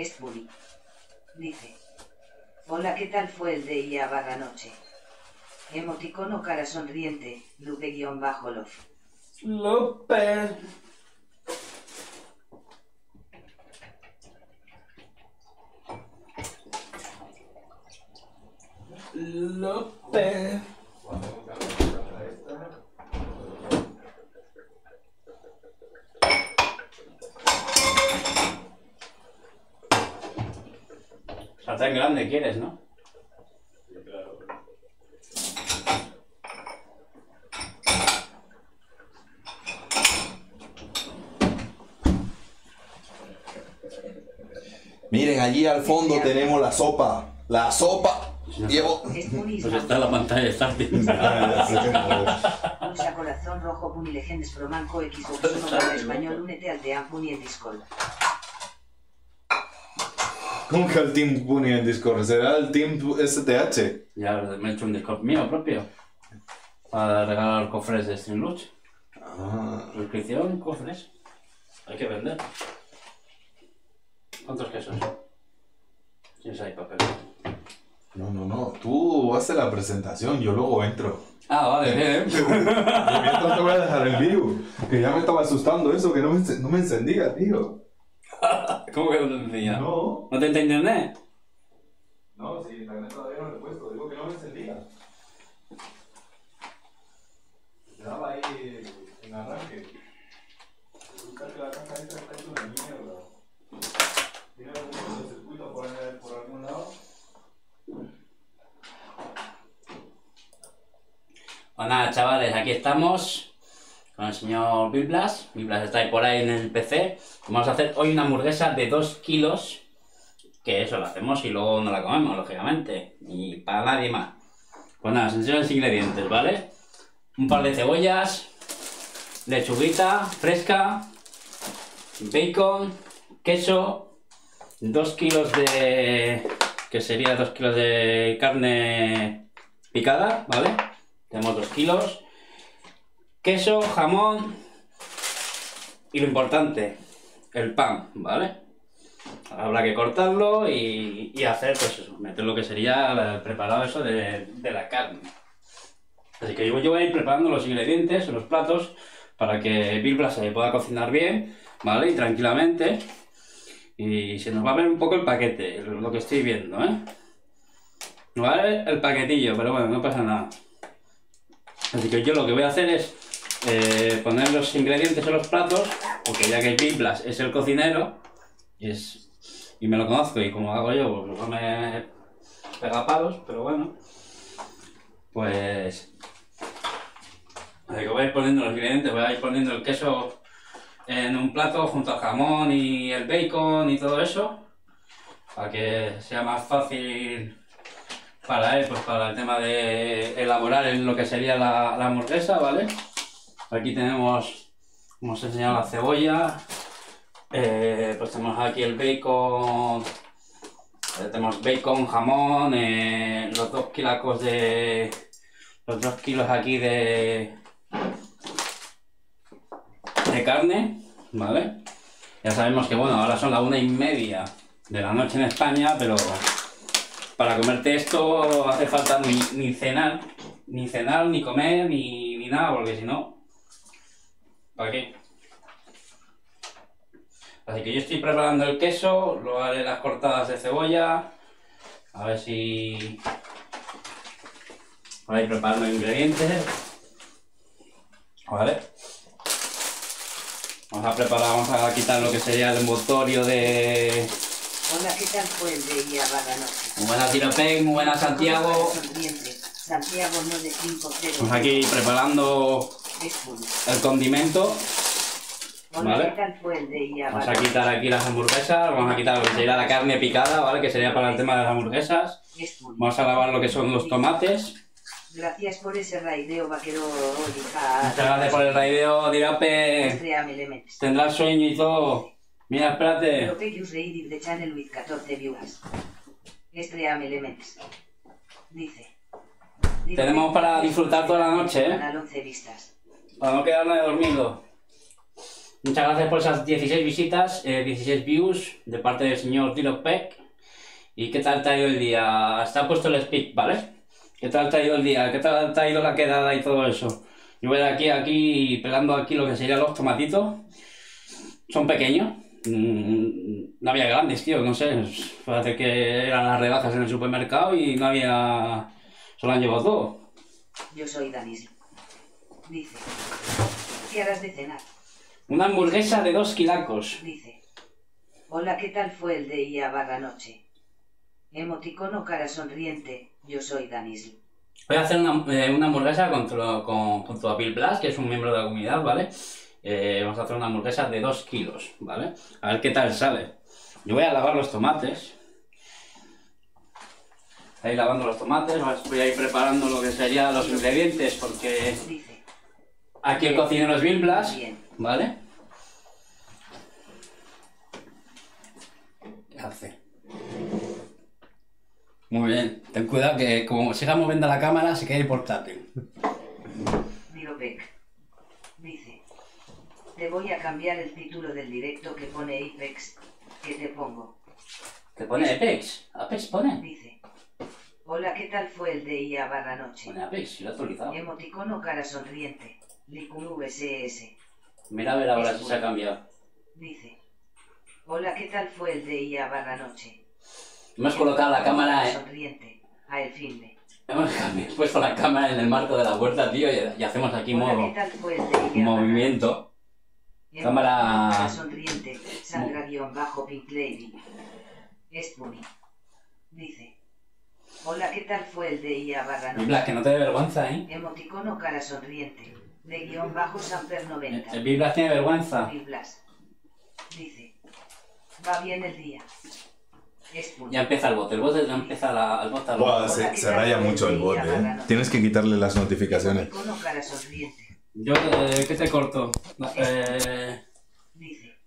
Es. Dice. Hola, ¿qué tal fue el de IA barra noche? Emoticono cara sonriente, Lupe-Love. Lupe. Lupe. Sartén grande quieres, ¿no? Miren, allí al fondo tenemos la sopa. La sopa. Llevo. Es Bully Pues está. Usa corazón rojo Legendes español únete al de Ampuni en Discord. ¿Cómo que el Team Bunny en Discord? ¿Será el Team STH? Ya me he hecho un Discord mío propio. Para regalar cofres de Stream Luch. Ah. Suscripción, cofres. Hay que vender. ¿Cuántos quesos? ¿Tienes ahí papel? No, no, no. Tú haces la presentación, yo luego entro. Ah, vale, bien. Y mientras te voy a dejar el view. Que ya me estaba asustando eso, que no me, no me encendía, tío. ¿Cómo que no te enseña? No. ¿No te entra internet? No, sí, internet todavía no lo he puesto. Digo que no me encendía. Estaba ahí en arranque. Resulta que la caja esta está una mierda. Tiene algún circuito por, por algún lado. Pues nada, chavales, aquí estamos con el señor Biblas. Biblas está ahí por ahí en el PC. Vamos a hacer hoy una hamburguesa de 2 kilos. Que eso lo hacemos y luego no la comemos, lógicamente. Y para nadie más. Pues nada, enseño los ingredientes, ¿vale? Un par de cebollas, lechuguita fresca, bacon, queso, 2 kilos de... que sería 2 kilos de carne picada, ¿vale? Tenemos 2 kilos. Queso, jamón. Y lo importante, el pan, ¿vale? Habrá que cortarlo y, hacer, pues eso, meter lo que sería preparado eso de, de la carne. Así que yo, voy a ir preparando los ingredientes, los platos, para que Bilbla se pueda cocinar bien, ¿vale? Y tranquilamente. Y se nos va a ver un poco el paquete, lo que estoy viendo, ¿eh? No va a ver el paquetillo, pero bueno, no pasa nada. Así que yo lo que voy a hacer es eh, poner los ingredientes en los platos, porque ya que Biblas es el cocinero y, es, y me lo conozco y como hago yo, pues me pega palos, pero bueno, pues... Así que voy a ir poniendo los ingredientes, voy a ir poniendo el queso en un plato junto al jamón y el bacon y todo eso, para que sea más fácil para él, pues para el tema de elaborar en lo que sería la, hamburguesa, ¿vale? Aquí tenemos, como os he enseñado, la cebolla, eh, pues tenemos aquí el bacon, eh, tenemos bacon, jamón, eh, los dos kilacos de, los dos kilos aquí de, de carne, ¿vale? Ya sabemos que, bueno, ahora son las una y media de la noche en España, pero para comerte esto hace falta ni, cenar, ni cenar, ni comer, ni, ni nada, porque si no, ¿para qué? Así que yo estoy preparando el queso, luego haré las cortadas de cebolla, a ver si... Voy a ir preparando ingredientes. Vale. Vamos a preparar, vamos a quitar lo que sería el envoltorio de... ¿qué tal fue el de barra noche? Muy buena Tiropec, muy buena Santiago. Santiago 950. Estamos aquí preparando el condimento. Vale. ¿qué tal fue el de Vamos a quitar aquí las hamburguesas, vamos a quitar lo que sería la carne picada, ¿vale? Que sería para el tema de las hamburguesas. Vamos a lavar lo que son los tomates. Gracias por ese raideo, vaquero. Muchas gracias por el raideo, Dirape. Tendrás sueño y todo. Mira, espérate. Propeus Reading the channel with 14 viewers. Estreame Elements. Dice. Dice- Tenemos para disfrutar toda la noche, ¿eh? Canal 11 vistas. Para no quedarme dormido. Muchas gracias por esas 16 visitas, eh, 16 views de parte del señor Tiro Peck. ¿Y qué tal te ha ido el día? Está puesto el speak, ¿vale? ¿Qué tal te ha ido el día? ¿Qué tal te ha ido la quedada y todo eso? Yo voy de aquí a aquí pelando aquí lo que serían los tomatitos. Son pequeños. Mm, No había grandes, tío, no sé. Parece que eran las rebajas en el supermercado y no había... Solo han llevado todo. Yo soy Danis. Dice. ¿Qué harás de cenar? Una hamburguesa de dos kilacos. Dice. Hola, ¿qué tal fue el de IA barra noche? Emoticono cara sonriente. Yo soy Danis. Voy a hacer una, eh, una hamburguesa con- junto a Bill Blas, que es un miembro de la comunidad, ¿vale? Eh, vamos a hacer una hamburguesa de 2 kilos, ¿vale? A ver qué tal sale. Yo voy a lavar los tomates. Ahí lavando los tomates, voy a ir preparando lo que serían los ingredientes, porque aquí el cocinero es Bill Blas, Bien. ¿vale? ¿Qué hace? Muy bien, ten cuidado que como siga moviendo la cámara se quede portátil. Diropec. Dice. Te voy a cambiar el título del directo que pone Apex. Que te pongo. ¿Te pone Apex? ¿Apex pone? Dice. Hola, ¿qué tal fue el de IA barra noche? Pone Apex, lo he actualizado. Emoticono cara sonriente. Licun VSS. Mira a ver ahora si se ha cambiado. Dice. Hola, ¿qué tal fue el de IA barra noche? Hemos colocado la cámara, eh, Sonriente. A el fin de. hemos puesto la cámara en el marco de la puerta, tío, y, hacemos aquí Hola, modo ¿qué tal fue el de IA barra movimiento. Cámara- sonriente. Sandra-Pink Lady. Spoonie. Dice. Hola, ¿qué tal fue el de IA barra Y noche? Blas, que no te dé vergüenza, ¿eh? Emoticono cara sonriente. De guion bajo Samper 90. El Bill Blas tiene vergüenza. Bill Blas. Dice. Va bien el día. Spoonie. Ya empieza el bot, el bot ya empieza la, el bot a Buah, se, se raya mucho el bot, eh. Tienes que quitarle las notificaciones. Emoticono cara sonriente. Yo, eh, ¿qué te corto? Eh.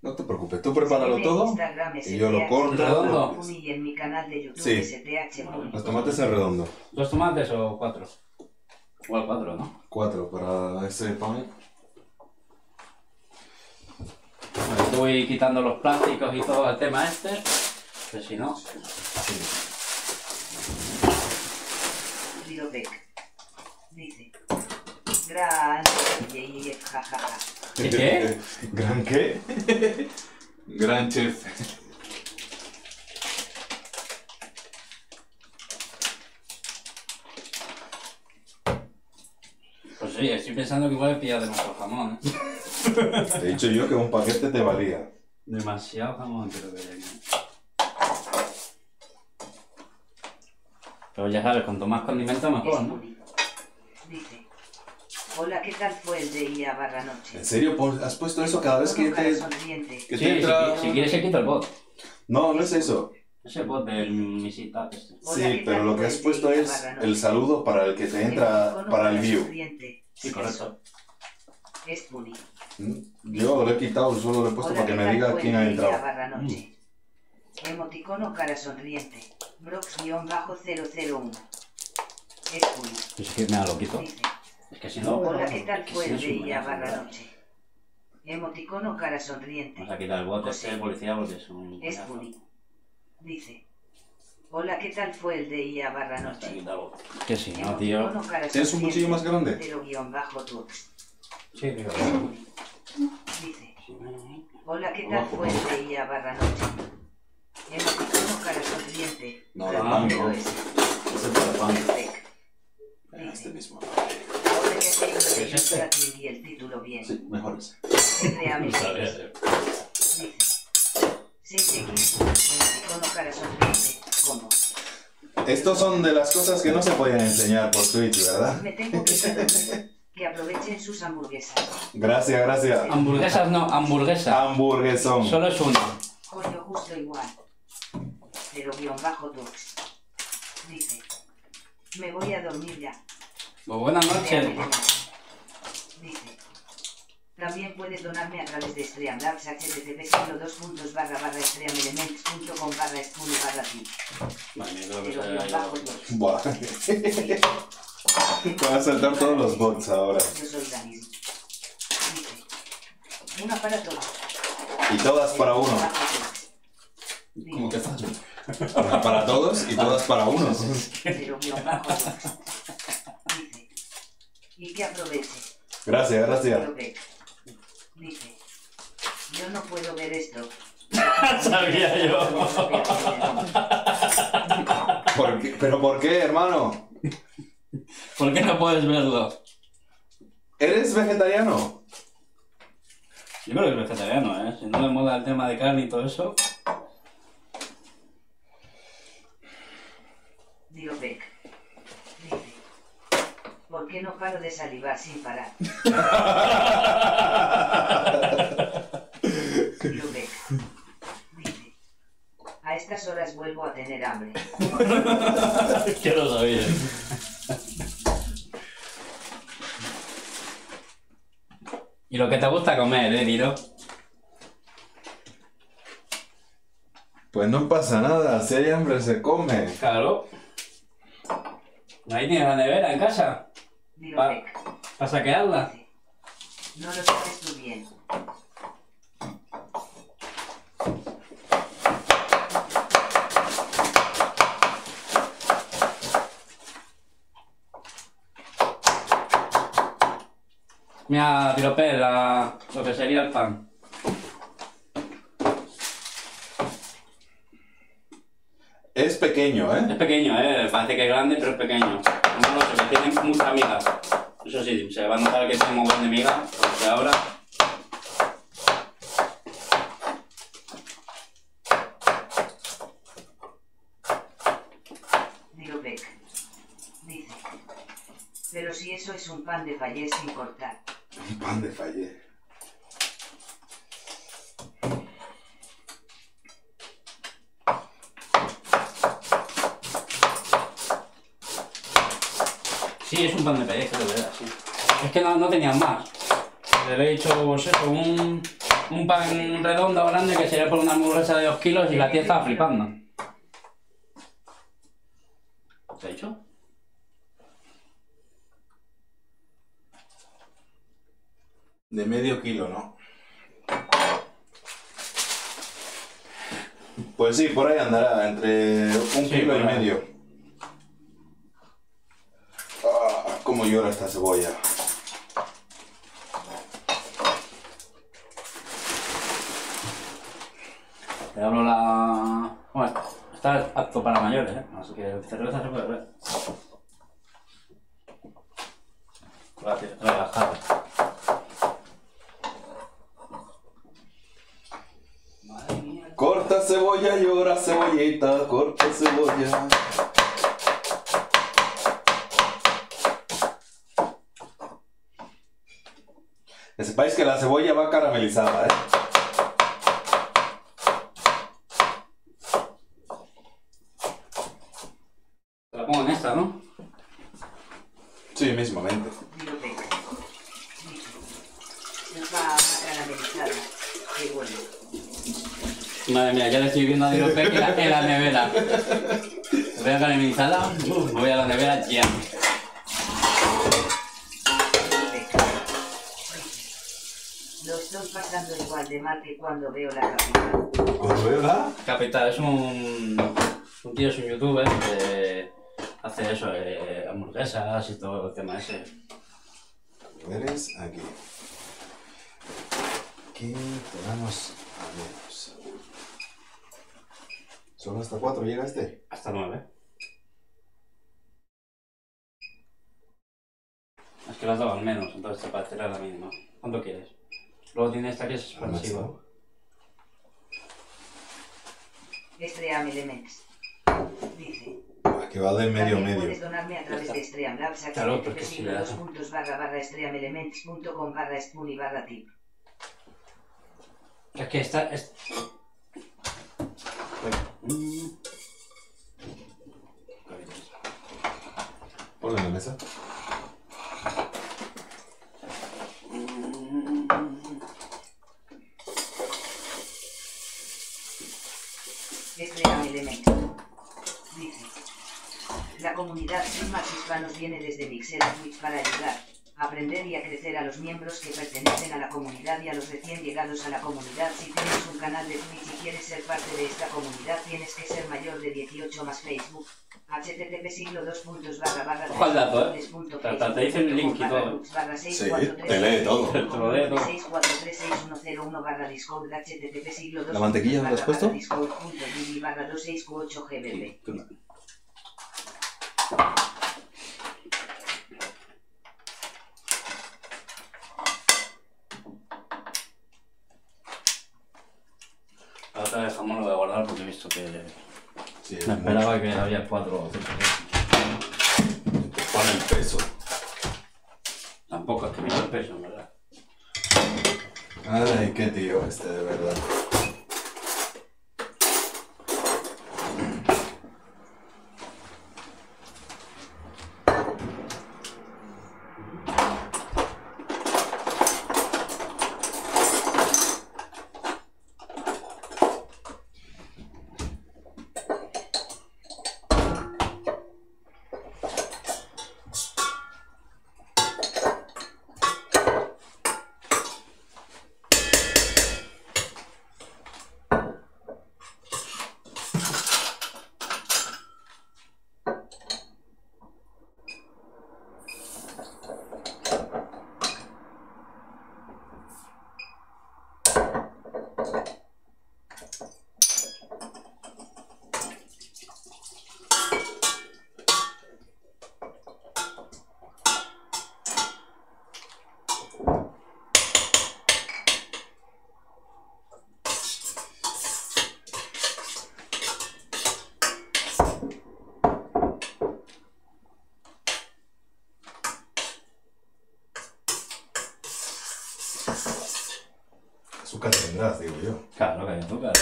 No te preocupes, tú prepáralo todo y yo lo corto. Redondo. Puni, Y en mi canal de YouTube Sí. Los tomates en redondo. ¿Dos tomates o cuatro? Igual cuatro, ¿no? Cuatro para ese pan. Bueno, voy quitando los plásticos y todo el tema este, que si no... Diropec. Gran jajaja. ¿Qué? ¿Gran qué? Gran chef. Pues sí, estoy pensando que igual he pillado demasiado jamón, ¿eh? Te he dicho yo que un paquete te valía. Demasiado jamón creo que hay aquí. Pero ya sabes, cuanto más condimento mejor, ¿no? Dice. Hola, ¿qué tal fue el de IA barra noche? ¿En serio has puesto eso cada vez que te, cara sonriente. que Sí, te si, entra...? qui- si quieres se quito el bot. No, no es eso. Ese bot del Misita este. Sí, ¿qué pero lo que has puesto es el saludo para el que te entra para el view. Sí, correcto. Spoonie. ¿Mm? Yo lo he quitado, solo lo he puesto Hola, para que ¿qué me diga quién ha entrado. Barra noche? Emoticono cara sonriente. Brox-001. Spoonie. Pues es que me lo quito. Dice. Es que si no... Hola, ¿qué tal es fue no el de buena barra noche? Emoticono cara sonriente. Vamos a quitar el bot este policía porque es un... Spoonie. Dice. Hola, ¿qué tal fue el de IA barra No noche? quitado el bot. Que si no, tío... ¿Tienes un cuchillo más grande? Pero guion bajo tux. Sí, tío. Dice. Hola, ¿qué tal fue el de IA barra noche? Emoticono cara sonriente. No, mano. pero es. Es el. Perfecto. Este mismo. Ahora que tengo ¿Es el este? tracking y el título bien. Sí, mejor ese. Créame. No sabía, tío. Dice. 6X. Emoticono cara sonriente. ¿Cómo? Estos son de las cosas que no se podían enseñar por Twitch, ¿verdad? Me tengo que ir. Que aprovechen sus hamburguesas. Gracias, gracias. Hamburguesas no, hamburguesa. Hamburguesón. Solo es una. Coño, justo igual. Pero guion bajo tux. Dice. Me voy a dormir ya. Pues buenas noches. Dice. También puedes donarme a través de Streamlabs http dos puntos barra barra streamelements.com barra spoon barra ti. Vale, creo que se ha. Buah. Te van a saltar todos los bots ahora. Yo soy. Dice. Una para todos. Y todas para uno. ¿Cómo que fácil? Una para todos y todas para uno. Pero guion bajo. Y que aproveche. Gracias, gracias. Dice. Yo no puedo ver esto. Sabía yo. ¿Por qué? ¿Pero por qué, hermano? ¿Por qué no puedes verlo? ¿Eres vegetariano? Yo creo que es vegetariano, ¿eh? Si no le mola el tema de carne y todo eso. Digo Beck. Dice. ¿Por qué no paro de salivar sin parar? Digo Beck. Dice. A estas horas vuelvo a tener hambre. Yo lo sabía. ¿Y lo que te gusta comer, eh, Diro? Pues no pasa nada, si hay hambre se come. Claro. Ahí tienes la nevera en casa. Digo Pa-. ¿Para saquearla? No lo sabes tú bien. Mira, Tiropé, la... lo que sería el pan. Es pequeño, Es ¿eh? pequeño, ¿eh? Parece que es grande, pero es pequeño. No, no sé, que tiene mucha miga. Eso sí, se va a notar que tiene un montón de miga, porque ahora... Dice. Pero si eso es un pan de fallés sin cortar. Un pan de fallé. Pan de pellejo, de verdad, sí. Es que no, no tenían más. Le he dicho, pues eso, un, un pan redondo grande que sería por una hamburguesa de 2 kilos y la tía estaba flipando. ¿Te ha dicho? De medio kilo, ¿no? Pues sí, por ahí andará, entre un Sí, kilo y medio. Ah, cómo llora esta cebolla. Te hablo la... Bueno, está apto para mayores, ¿eh? Así que cerveza se puede ver. Gracias, mía. Corta cebolla, llora cebollita, corta cebolla. Sepáis que la cebolla va caramelizada, ¿eh? Te la pongo en esta, ¿no? Sí, mismamente. Digo Beck. Dice. Está caramelizada. Qué bueno. Madre mía, ya le estoy viendo a Dios en la, en la nevera. Voy a caramelizada, uf, voy a la nevera ya. Pasando igual de mal que cuando veo la capital. ¿Cuándo veo la? Capital es un, un tío, es un youtuber que hace eso, eh, hamburguesas y todo el tema ese. Eres aquí. Aquí tenemos a menos. ¿Solo hasta 4 llega este? Hasta nueve. Es que las dado al menos, entonces te parecerá la mínima. ¿Cuánto quieres? Luego tiene esta que es expansiva. Stream Elements. Dice. Ah, Que va de medio También medio. puedes donarme a través de está. Streamlabs Claro, porque si le das- puntos barra barra streamelements.com barra spoon y barra tip. Es que esta es... Mm. Ponlo en la mesa. Stream Elements. Dice. La comunidad sin más hispanos viene desde Mixer a Twitch para ayudar. Aprender y a crecer a los miembros que pertenecen a la comunidad y a los recién llegados a la comunidad. Si tienes un canal de Twitch y quieres ser parte de esta comunidad, tienes que ser mayor de 18 más Facebook. http siglo 2 puntos barra barra Ojo al dato, ¿eh? Te- dice el link y barra todo. Sí, te lee todo. Te lo lee todo. 6436101 barra discord http siglo 2 ¿La mantequilla puntos la has puesto? barra discord punto gb barra 26q8 gbb. La otra vez jamón lo voy a guardar porque he visto que... Sí, Me esperaba que había cuatro o cinco. Pone el peso. Tampoco es que mira el peso, en verdad. Ay, qué tío este, de verdad. Azúcar digo yo. Claro, que hay azúcar.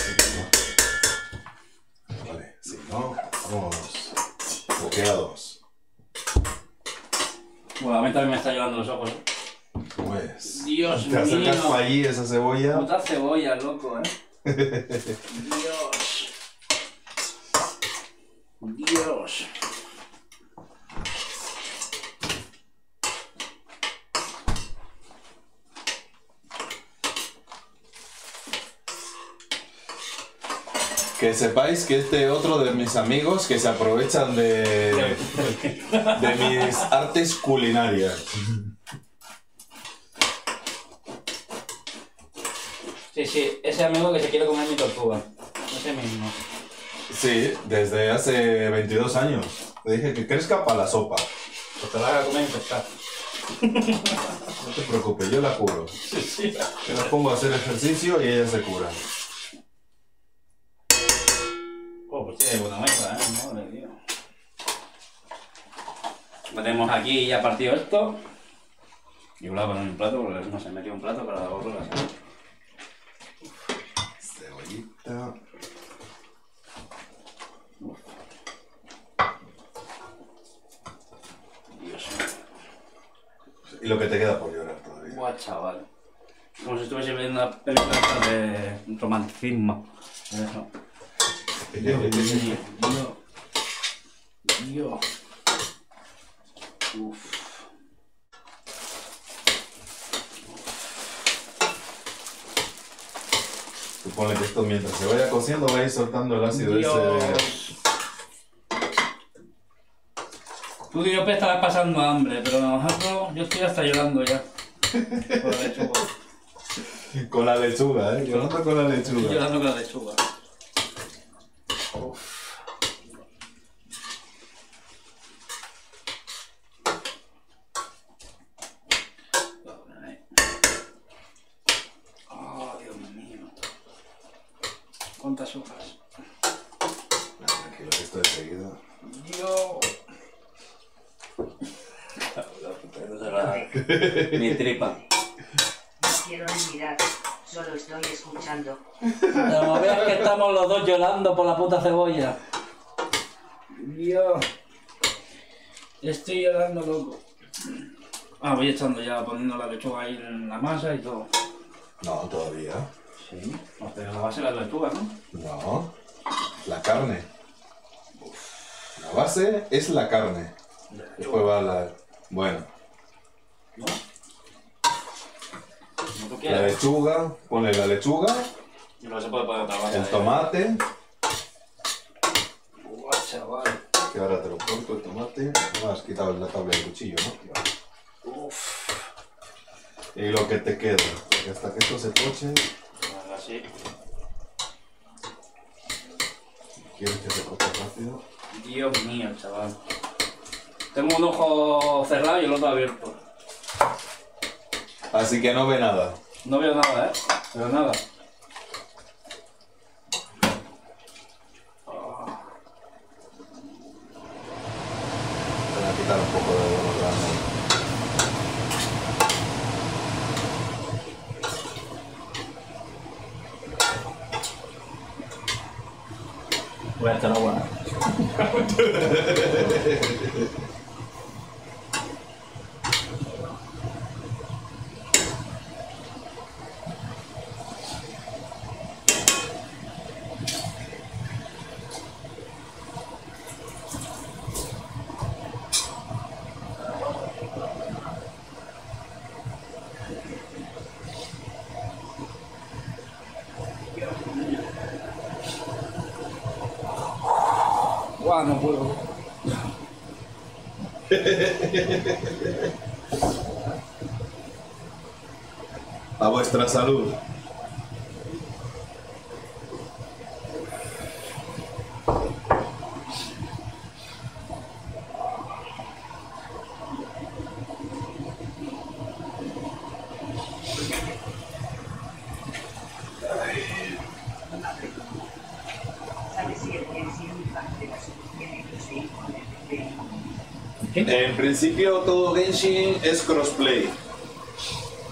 Vale, si no, vamos bloqueados. Bueno, a mí también me está llorando los ojos. ¿eh? Pues. Dios Te acercas mío. para allí esa cebolla. Puta cebolla, loco, ¿eh? Dios. Dios. Que sepáis que este otro de mis amigos que se aprovechan de, de mis artes culinarias. Sí, sí, ese amigo que se quiere comer mi tortuga. Ese mismo. Sí, desde hace 22 años. Le dije que crezca para la sopa. Pues te la haga comer pescar. No te preocupes, yo la curo. Yo la pongo a hacer ejercicio y ella se cura. Oh, pues tiene buena mesa, ¿eh? Madre mía. Lo tenemos aquí ya partido esto. Y voy a poner un plato porque no se metió un plato para la borra. Cebollita. Dios Y lo que te queda por llorar todavía. Guau, chaval. Como si estuviese viendo una película de romanticismo. Eso. Dios. Dios. Uf. Supone que esto mientras se vaya cociendo va a ir soltando el ácido ese Dios. Tú y yo te estarás pasando hambre, pero nosotros, yo estoy hasta llorando ya. Por la lechuga. Con la lechuga, ¿eh? Llorando con la Estoy lechuga. llorando con la lechuga. Oh, Dios mío. ¿Cuántas hojas? Tranquilo, que esto enseguida. Dios. Mi tripa. No quiero ni mirar, solo estoy escuchando. Como veas que estamos los dos llorando por la puta cebolla. Dios. Estoy llorando, loco. Ah, voy echando ya, poniendo la lechuga ahí en la masa y todo. No, todavía. Sí. Hasta la base de la lechuga, ¿no? No. La carne. La base es la carne. Después va la. Bueno. ¿No? quieras. lechuga, ponle la lechuga, Luego se puede poner otra el tomate, Buah, chaval. que ahora te lo corto el tomate. No me has quitado la tabla del cuchillo, ¿no? Uf. Y lo que te queda, porque hasta que esto se poche, Venga, así. quieres que se poche rápido. Dios mío, chaval. Tengo un ojo cerrado y el otro abierto. Así que no ve nada. No veo nada, ¿eh? Pero nada. Voy a quitar un poco de grande. Voy a echar agua. Guau, no puedo. A vuestra salud. ¿Sabes si el Genshin Impact de la solución inclusive con el PC? En principio todo Genshin es crossplay.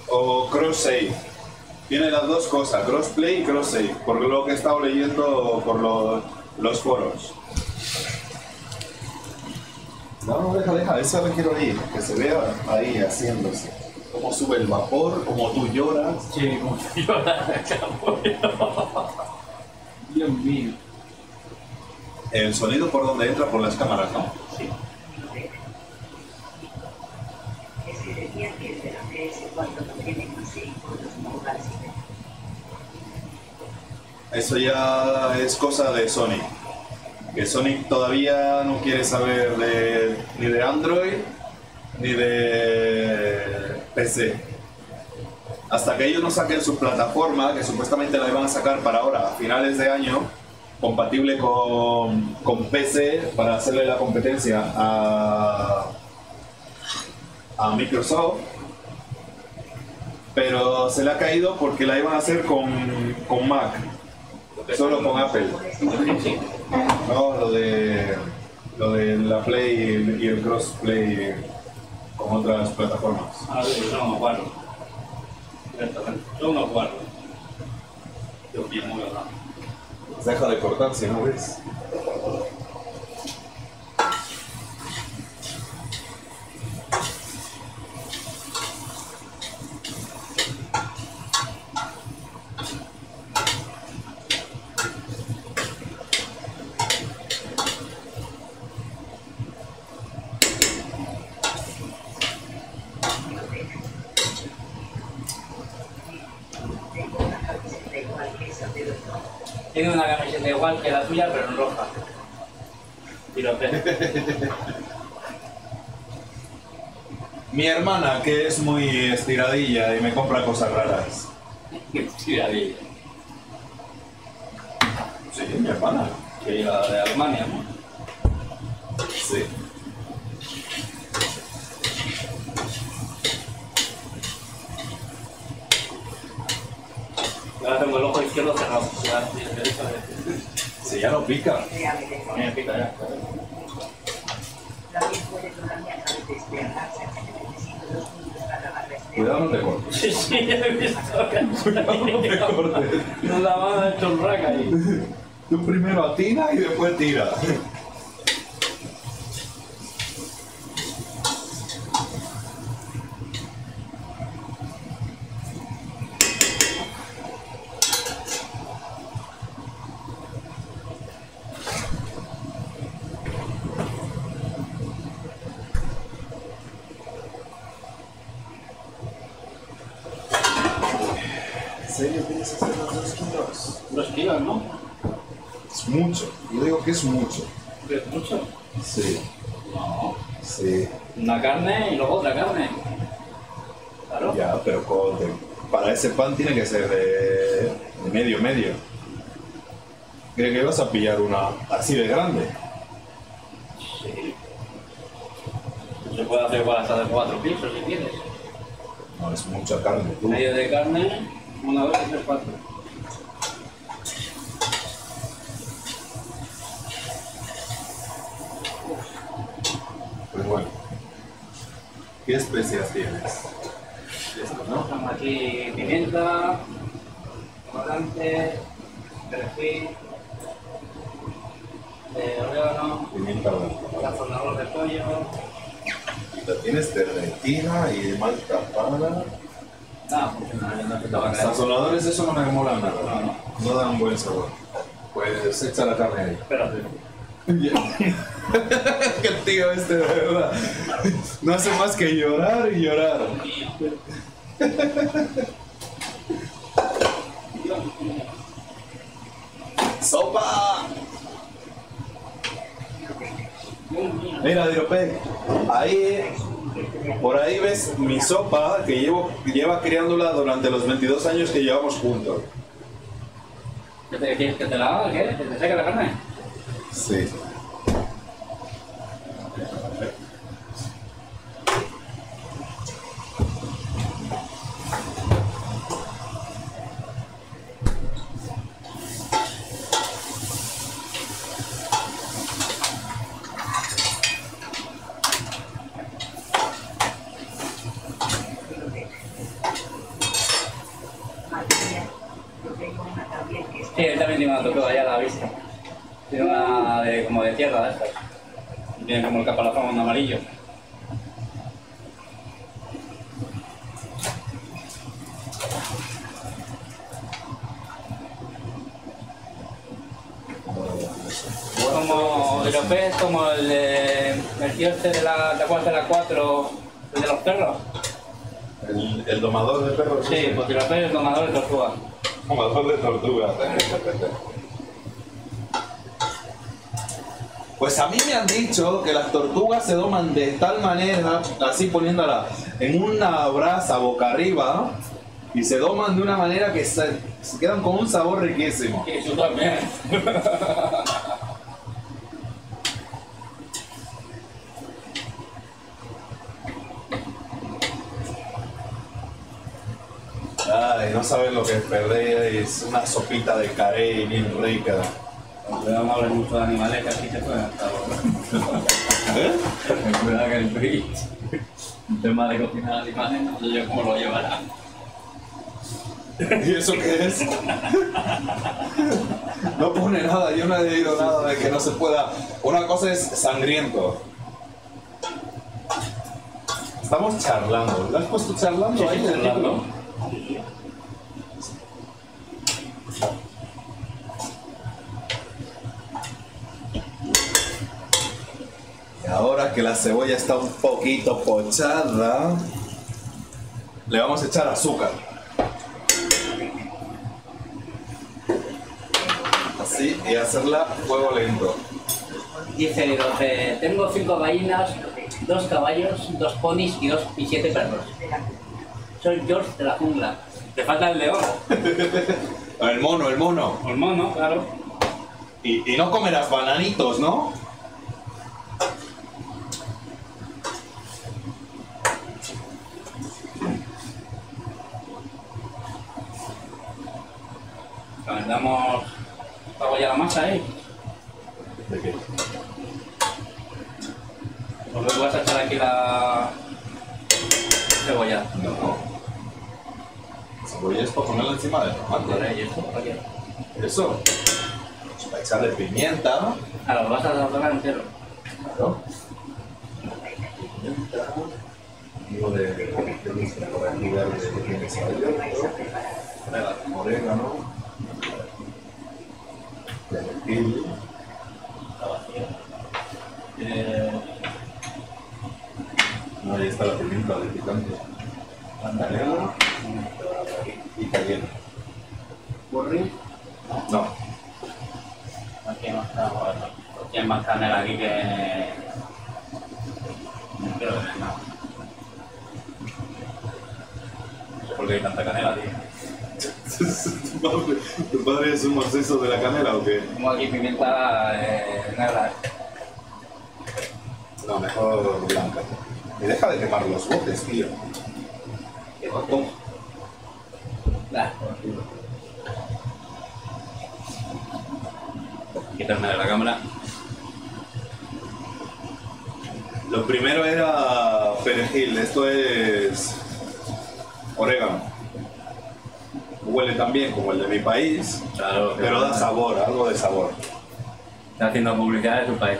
O cross save. Tiene las dos cosas, crossplay y cross save. Por lo que he estado leyendo por lo- los foros. No, no, deja, deja, eso me quiero ir. Que se vea ahí haciéndose. Cómo sube el vapor, cómo tú lloras. Sí, como si yo Dios mío. El sonido por donde entra por las cámaras, ¿no? Es que decían que el de la PS4 no tiene inclusive con los modales Eso es cosa de Sony. Que Sony todavía no quiere saber de- ni de Android ni de PC. Hasta que ellos no saquen su plataforma, que supuestamente la iban a sacar para ahora, a finales de año, compatible con, con PC para hacerle la competencia a, a Microsoft. Pero se le ha caído porque la iban a hacer con, con Mac, solo con Apple. No, lo de lo de la Play y el crossplay con otras plataformas. Ah, guarros. Son unos guarros. Dios mío, muy verdad. Deja de cortar si no ves. Tengo una camiseta igual que esa de los dos. Tiene una camiseta igual que la tuya, pero en roja. Tiroteo. Mi hermana, que es muy estiradilla y me compra cosas raras. Tiradilla. Sí, mi hermana. Que la de Alemania, ¿no? Sí. Ahora tengo el ojo izquierdo cerrado. Ya, Si ya no pica. Ya. de. Cuidado no te cortes. Sí, sí, he visto que No te cortes. no la van a hecho un rack ahí. Tú primero atina y después tira. Es mucho. ¿Es mucho? Sí, No. sí. Una carne y luego otra carne. Claro. Ya, pero con- de- para ese pan tiene que ser de, de medio medio. Creo que vas a pillar una así de grande. Sí. Se puede hacer igual hasta de cuatro pisos si quieres. No, es mucha carne, tú. Medio de carne, una, dos, tres, cuatro. Pues bueno. ¿Qué especias tienes? Esto, ¿no? Aquí pimienta, colorante, perejil, eh, orégano, Pimienta blanca. sazonador de pollo. La tienes derretida y de mal tapada. No se te va a caer. Sazonadores, eso no me mola No, nada. no. No dan buen sabor. Pues echa la carne ahí. Espérate. que tío este, de verdad, no hace más que llorar y llorar. ¡Sopa! Mira, Diropec, ahí, por ahí ves mi sopa que llevo, lleva criándola durante los 22 años que llevamos juntos. ¿Qué te quieres que te la haga? ¿Qué? ¿Que te saque la carne? Sí. Matías, yo tengo una también que es Sí, él también tiene una tortuga, ya la he visto. Tiene una de, como de tierra de estas. Y Tiene como el caparazón en amarillo. Como Europez, como el, de, el tío este de la, ¿te acuerdas de la 4? El de los perros. El, el domador de perros. Sí, pues Europez es el donador de tortuga. Domador de tortugas. Pues a mí me han dicho que las tortugas se doman de tal manera, así poniéndola en una brasa boca arriba, y se doman de una manera que se, se quedan con un sabor riquísimo. Y tú también. Ay, no saben lo que es perder, es una sopita de carey bien rica. Cuidado, no hables mucho de animales que aquí se pueden estar. ¿Eh? Cuidado que el Twitch, el tema de cocinar animales, no sé yo cómo lo llevará. ¿Y eso qué es? No pone nada, yo no he leído nada de que no se pueda. Una cosa es sangriento. Estamos charlando. ¿Lo has puesto charlando ahí en el título? Ahora que la cebolla está un poquito pochada, le vamos a echar azúcar. Así y hacerla a fuego lento. Dice Dirope, tengo cinco gallinas, dos caballos, dos ponis y, dos, y siete perros. Soy George de la jungla. Te falta el león. El mono, el mono. El mono, claro. Y, y no comerás bananitos, ¿no? Calentamos. Hago ya la masa, ¿eh? ¿De qué? Pues luego vas a echar aquí la cebolla. No. Cebolla es para ponerla encima del tomate. Vale, y esto, aquí. Eso. Pues para echarle pimienta. Lo vas a sazonar entero. Claro. Pimienta. Digo de, de, de, de, de, de tienes abierto. Orégano. Eh, No, ahí está la pimienta de picante. Canela y cayenne. ring. No. Aquí hemos estado, bueno, más canela aquí que. No creo que no. No sé por qué hay tanta canela, tío. ¿Tu padre, ¿Tu padre es un obseso de la canela o qué? Como aquí pimienta eh, negra. No, mejor blanca. Y deja de quemar los botes, tío. Toma. Nah, Quitarme de la cámara. Lo primero era perejil, esto es orégano. Huele tan bien como el de mi país, Claro, pero da sabor, algo de sabor. Está haciendo publicidad de su país.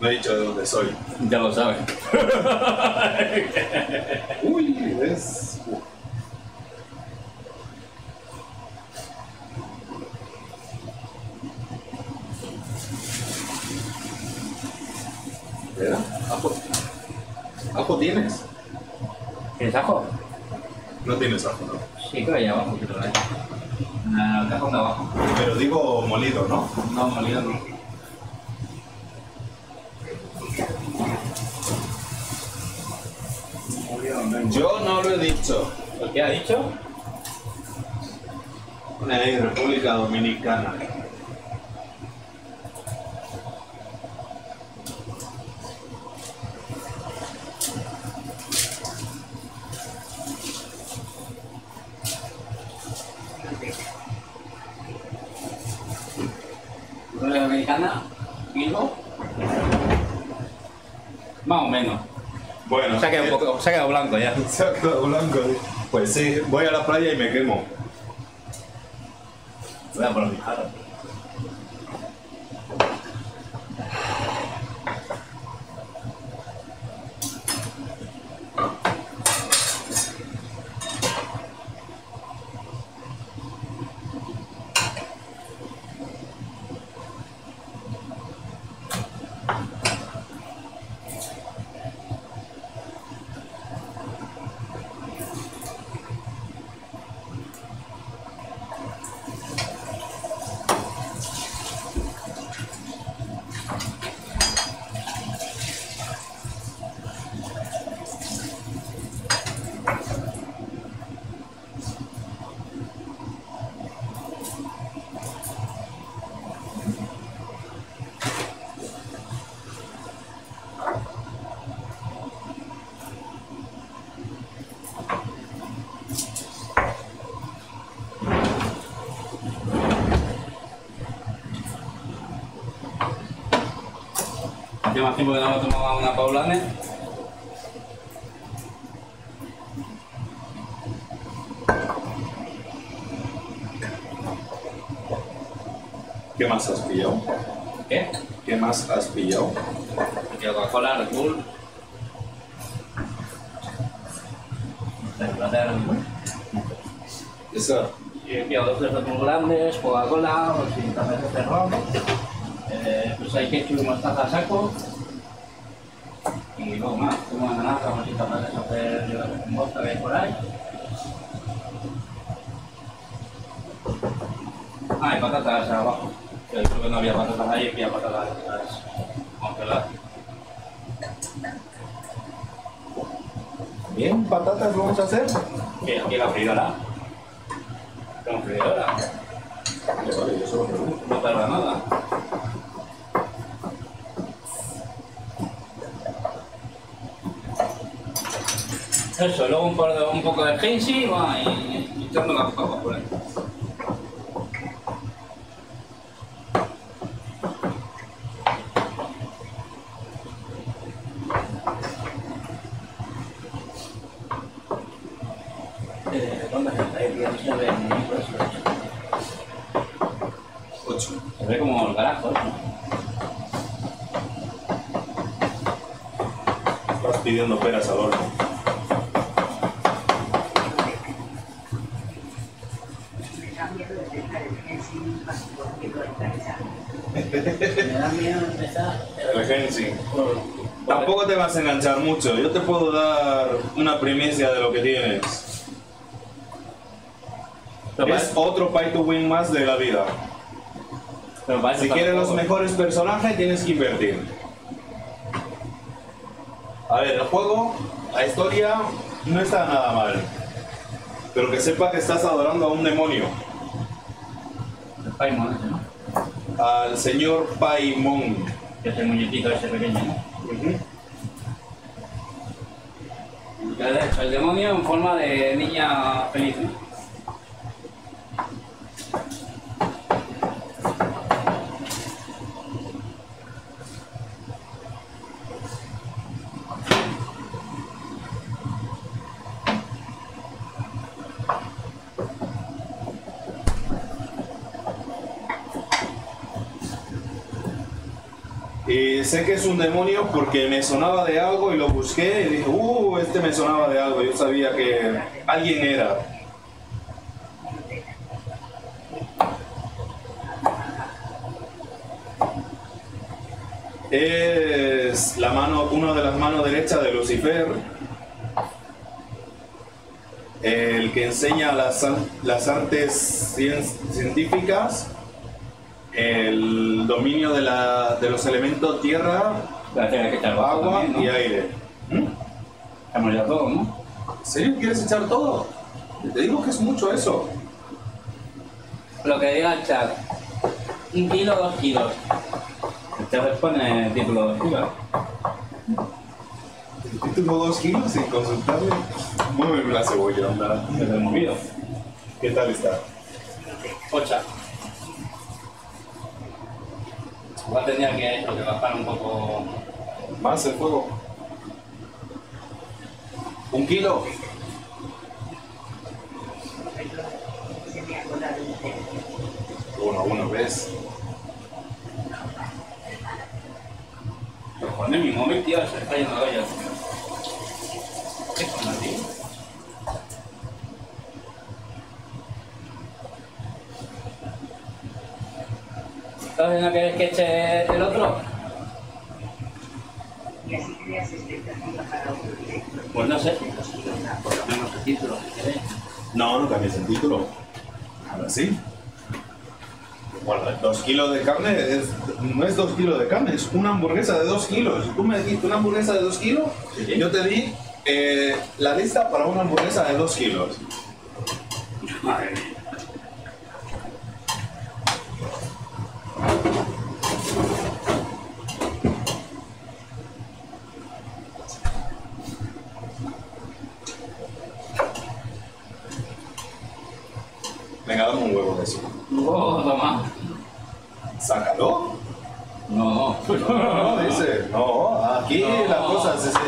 No he dicho de dónde soy. Ya lo sabes. Uy, es... ¿Verdad? ¿Ajo? ¿Ajo tienes? ¿Tienes ajo? No tienes ajo, abajo, lo hay. En el cajón de abajo. Pero digo molido, ¿no? No, molido no. Yo no lo he dicho. ¿Lo que ha dicho? Eh, República Dominicana. Dominicana, Bilbo. Más o menos. Bueno, Se ha quedado, un poco, se ha quedado blanco ya. Se ha quedado blanco. Pues sí, voy a la playa y me quemo. Voy a por mi jarro. Hace más tiempo que no me tomaba una paulane. ¿Qué más has pillado? ¿Qué? ¿Qué más has pillado? Coca-Cola, Red Bull. La Inglaterra, Red Bull. Esa. Y he pillado dos de Red Bull grandes, Coca-Cola, o si también de ron. Eh, pues hay que echar unas tazas a saco. Y luego más, como una naranja, vamos a intentar hacer un que hay por ahí. Ah, y patatas abajo. Que creo que no había patatas ahí, había patatas congeladas. Bien, patatas vamos a hacer. Sí, aquí la freidora. Con freidora. Vale, vale, yo solo pregunto. No tarda nada. Eso, luego un, par de- un poco de Heinzy va, y, y echando las papas por ahí. Eh, ¿Cuánta gente hay? tío? No se ve ni por eso. Ocho. Se ve como el carajo, ¿no? Estás pidiendo peras al horno. Me da miedo detectar el gen sin pasivo que lo engancha. Me da miedo empezar. El Hensing. Tampoco te vas a enganchar mucho. Yo te puedo dar una primicia de lo que tienes. Es otro pay to win más de la vida. Si quieres los mejores personajes, tienes que invertir. A ver, el juego, la historia, no está nada mal. Pero que sepa que estás adorando a un demonio. Paimon. Al señor Paimon. Que es el muñequito ese pequeño, ¿no? El, el demonio en forma de niña feliz, ¿no? Y sé que es un demonio porque me sonaba de algo y lo busqué y dije, uh, este me sonaba de algo. Yo sabía que alguien era. Es la mano, una de las manos derechas de Lucifer. El que enseña las, las artes cien- científicas el dominio de, la- de los elementos tierra, Parece que echar agua también, ¿no? y aire. Hemos ya todo, ¿no? ¿En serio quieres echar todo? Te digo que es mucho eso. Lo que diga el chat. Un kilo, dos kilos. El chat pone título dos kilos. ¿El título dos kilos sin consultarle? Mueve la cebolla, anda. Que te he movido. ¿Qué tal está? Ocha. Igual tendría que, eso, que bajar un poco. ¿Más el fuego? ¿Un kilo? Uno a uno, ¿ves? Pone mi móvil, tío, se está yendo de olla. ¿Qué pasa, tío? ¿Estás viendo que que eche el otro? Pues no sé. Los kilogramos. Por lo menos el título, si queréis. No, no cambies el título. Ahora sí. Bueno, dos kilos de carne es- no es dos kilos de carne, es una hamburguesa de dos kilos. Si tú me dijiste una hamburguesa de dos kilos, Sí. yo te di eh, la lista para una hamburguesa de dos kilos. Madre mía. Venga, dame un huevo de eso. Oh, toma. Sácalo. No, no. No, dice. No, aquí No. las cosas, si se,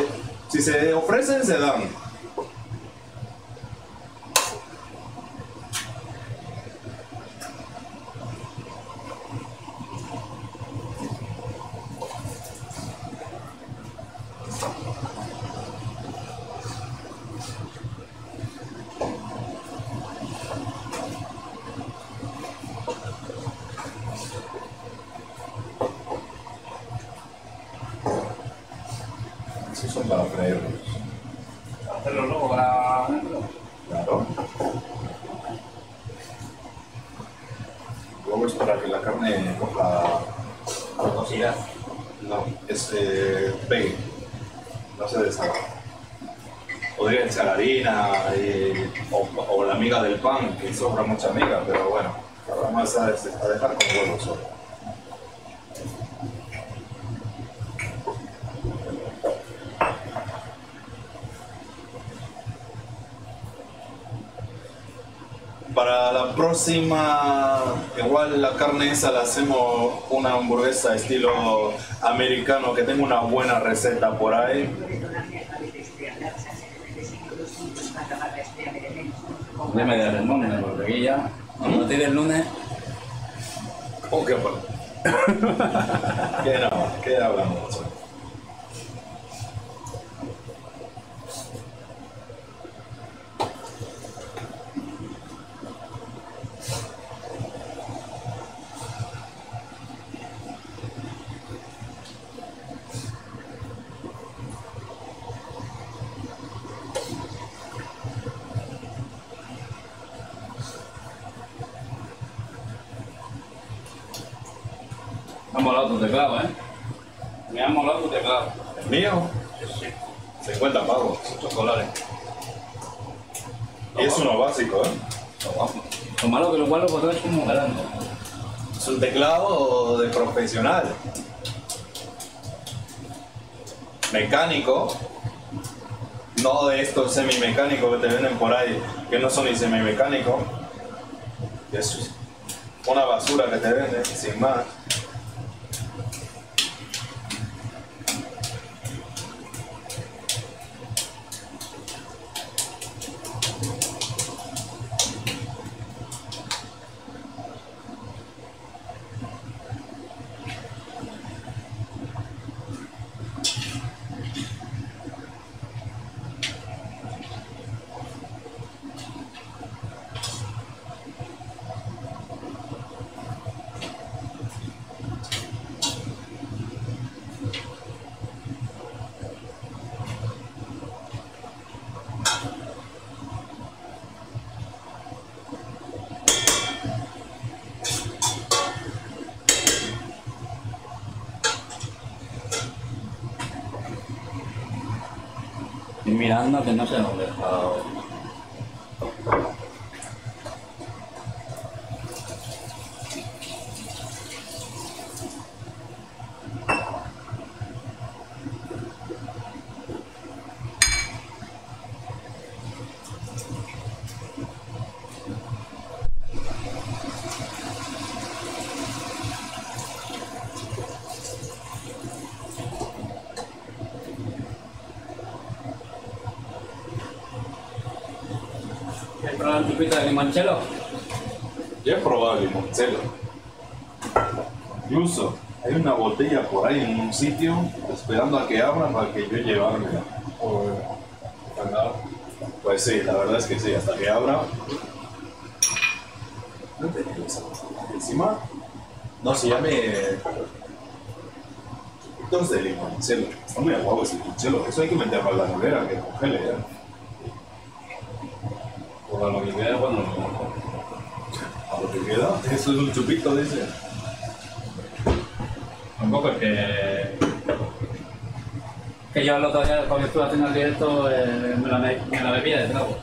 si se ofrecen, se dan. Esos son para freírlos. Hacerlo luego para. Claro. Luego es para que la carne coja. Cosillas. No, es eh, pegue. No se deshaga. Podría echar harina y- o, o la miga del pan, que sobra mucha miga, pero bueno, vamos a, des- a dejar con huevo solo. Para la próxima, igual la carne esa la hacemos una hamburguesa estilo americano, que tengo una buena receta por ahí. Puede donarme a través de este Alarsa, se necesito dos puntos para barra este Ameremenos. Ya me das el lunes, porque aquí ya. A partir del lunes. Oh, qué bueno. ¿Qué no? ¿Qué hablamos? Que no son ni semimecánicos. Que Es una basura que te venden, sin más. Estoy mirando que no sé dónde está. ¿Has probado el limonchelo? Yo he probado el limoncello. Incluso hay una botella por ahí en un sitio esperando a que abran para que yo llevármela. Pues sí, la verdad es que sí, hasta que abra. No esa. Encima, no se llame. Chupitos de limoncello. Está muy guapo ese limoncello. Eso hay que meterlo a la nevera, que congele ya. Por lo que queda cuando lo A lo que queda, eso es un chupito, dice. Tampoco es que. Que yo el otro día, cuando estuve haciendo el directo, eh, me, la, me, me la bebía de trago.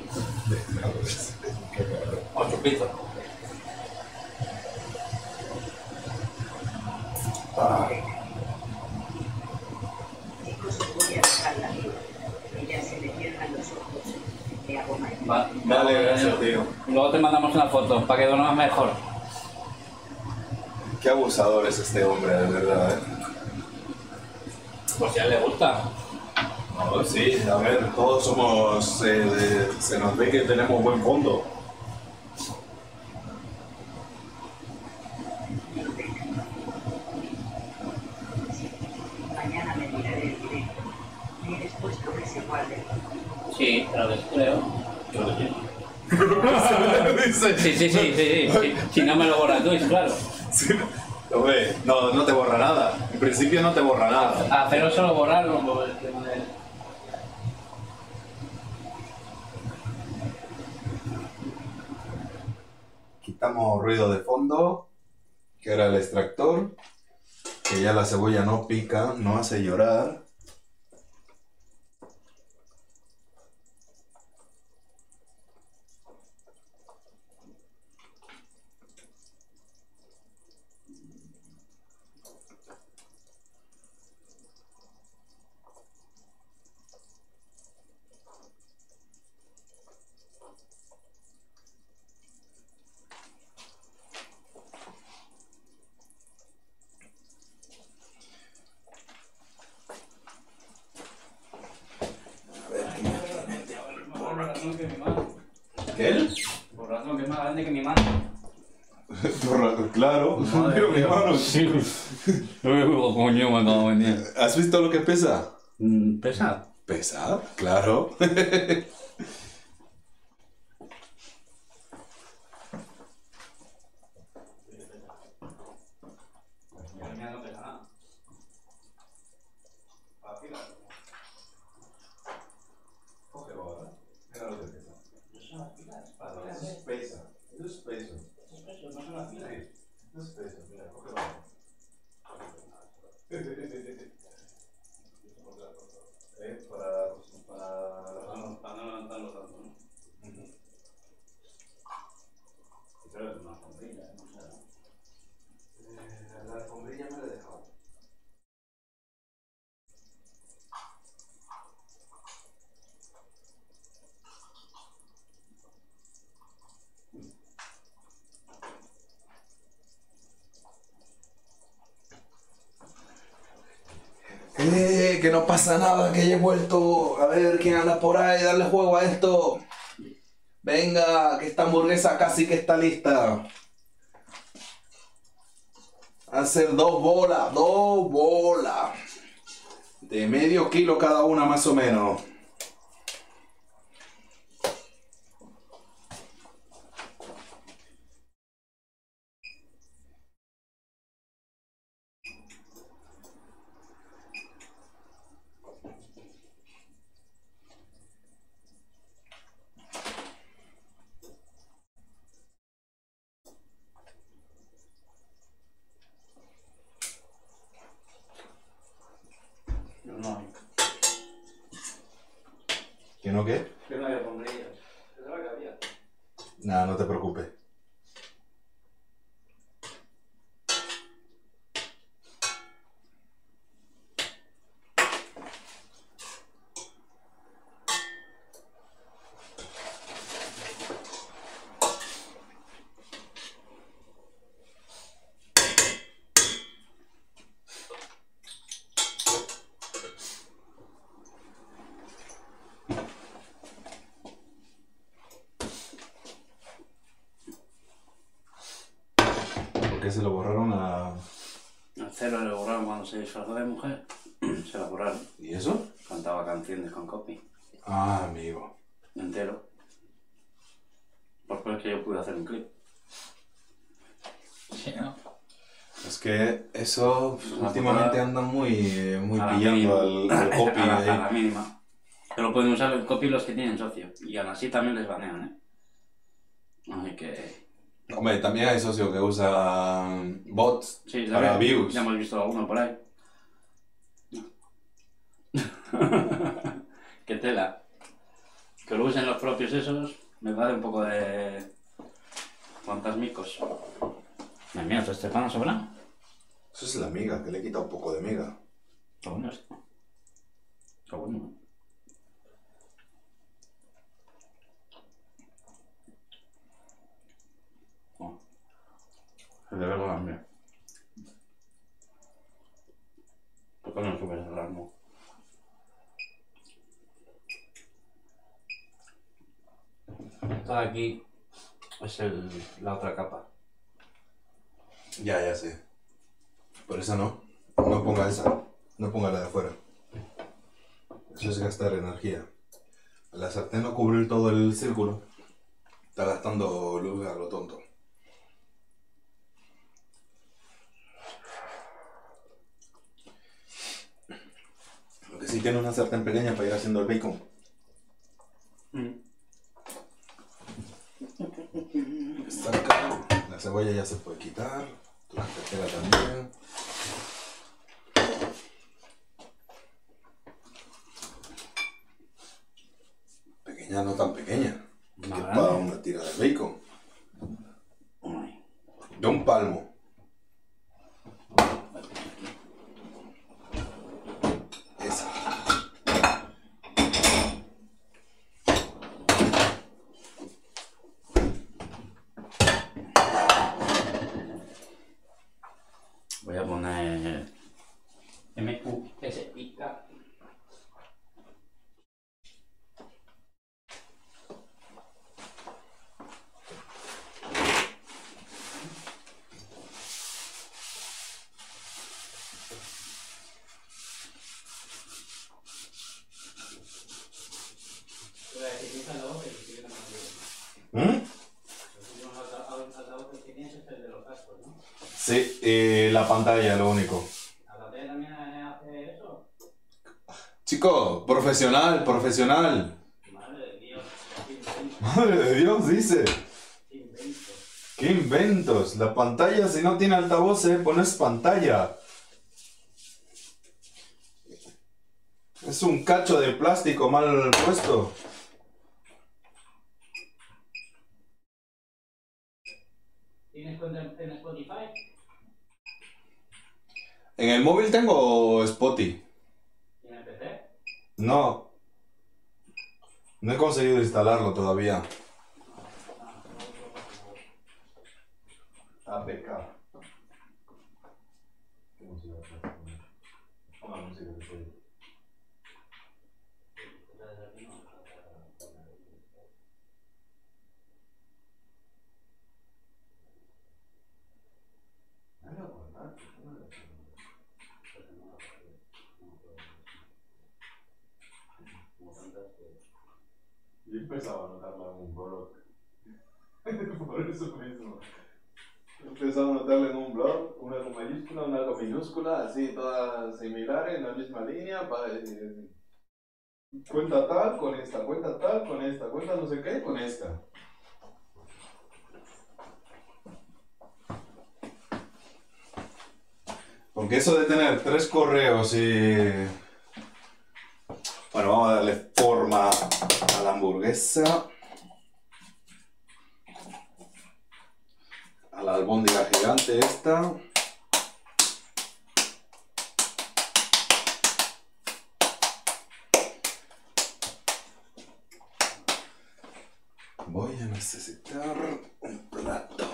O chupito. Chicos, os voy a dejar la vida. Que ya se me cierran los ojos. Te hago mal. Va, Vale, gracias, tío. Luego te mandamos una foto para que duermas mejor. Qué abusador es este hombre, de verdad, ¿eh? Pues si a él le gusta. No, sí, a ver, todos somos. eh, de- se nos ve que tenemos buen fondo. Mañana me miraré el directo. Tienes puesto ese cuadro. Sí, pero que creo. Creo que sí. Dice. Sí, sí, sí, sí, sí. Si no me lo borras tú, claro. Sí. Hombre, no, no te borra nada. En principio no te borra nada. Ah, pero solo borrarlo. Quitamos ruido de fondo, que era el extractor, que ya la cebolla no pica, no hace llorar. Por razón que mi mano. ¿Qué él? Por razón que es más grande que mi mano. claro, Madre mi mía. hermano. Sí. Coño, me acabo de venir. ¿Has visto lo que pesa? Mm, Pesa. ¿Pesa? Claro. Ya no pesa nada. Cógelo ahora. Mira lo que pesa. Ah, eso es pesa. Eso es peso. Eso no son las pilas. Sí, eso es peso. Mira, cógelo ahora. que no pasa nada, que ya he vuelto. A ver quién anda por ahí, darle juego a esto. Venga, que esta casi que está lista. Hacer dos bolas, dos bolas. De medio kilo cada una más o menos. Yo no hay. ¿Que no qué? Yo no había bombillas. Es lo que había. Nada, no te preocupes. ¿Por qué se lo borraron a...? Al cero le borraron cuando se disfrazó de mujer. Se la borraron. ¿Y eso? Cantaba canciones con copy. Ah, amigo. Entero. Por eso es que yo pude hacer un clip. Sí, ¿no? Es que eso una últimamente putada. andan muy, muy A pillando al, al copy a, la, a la ahí. mínima. Pero pueden usar el copy los que tienen socio. Y aún así también les banean, ¿eh? Así que... Hombre, también hay socios que usan bots Sí, para views. ya hemos visto alguno por ahí. Qué tela. Que lo usen los propios esos me vale un poco de fantasmicos. Mira, mira, este pan sobra. Eso es la miga, que le quita un poco de miga. Qué bueno esto. Qué bueno. Oh. Se le ve con hambre. ¿Por qué no subes el ramo? Esta de aquí es el, la otra capa. Ya, ya sé. Por esa no. No ponga esa. No ponga la de afuera. Eso es gastar energía. La sartén no cubrir todo el círculo. Está gastando luz a lo tonto. Lo que sí tiene una sartén pequeña para ir haciendo el bacon. Saca. La cebolla ya se puede quitar. La tetera también. Pequeña, no tan pequeña. Que Más para una tira de bacon. De un palmo. Esa. Voy a poner M-U-S-I-K. ¿Mm? Sí, eh, la pantalla, lo único. también hace eso? Chico, profesional, profesional. Madre de Dios, qué invento, Madre de Dios, dice. qué invento. ¿Qué inventos? La pantalla, si no tiene altavoces, pones pantalla. Es un cacho de plástico mal puesto. ¿Tienes cuenta en Spotify? En el móvil tengo Spotify. ¿Y en el PC? No. No he conseguido instalarlo todavía. APK. Vamos ver a música depois. Eu pensava no Carla um Borok. Por isso mesmo. Empezamos a anotarle en un blog, una con mayúscula, una con minúscula, así, todas similares, en la misma línea. pa- eh, cuenta tal con esta, cuenta tal con esta, cuenta no sé qué con esta. Porque eso de tener tres correos y... Bueno, vamos a darle forma a la hamburguesa. A la albóndiga gigante esta. Voy a necesitar un plato.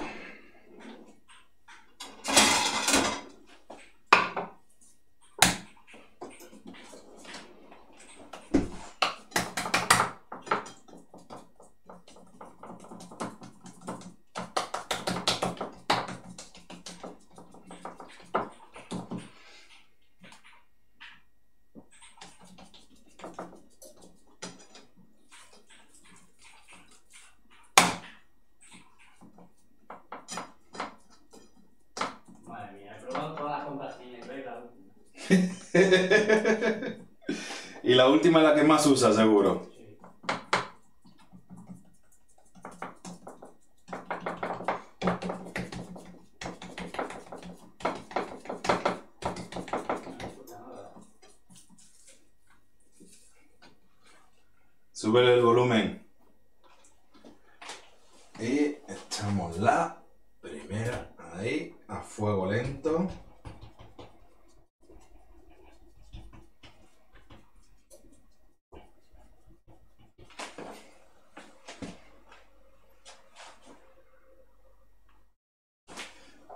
y la última es la que más usa, seguro. Sí. Sube el volumen. Y echamos la primera ahí a fuego lento.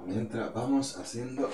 Mientras vamos haciendo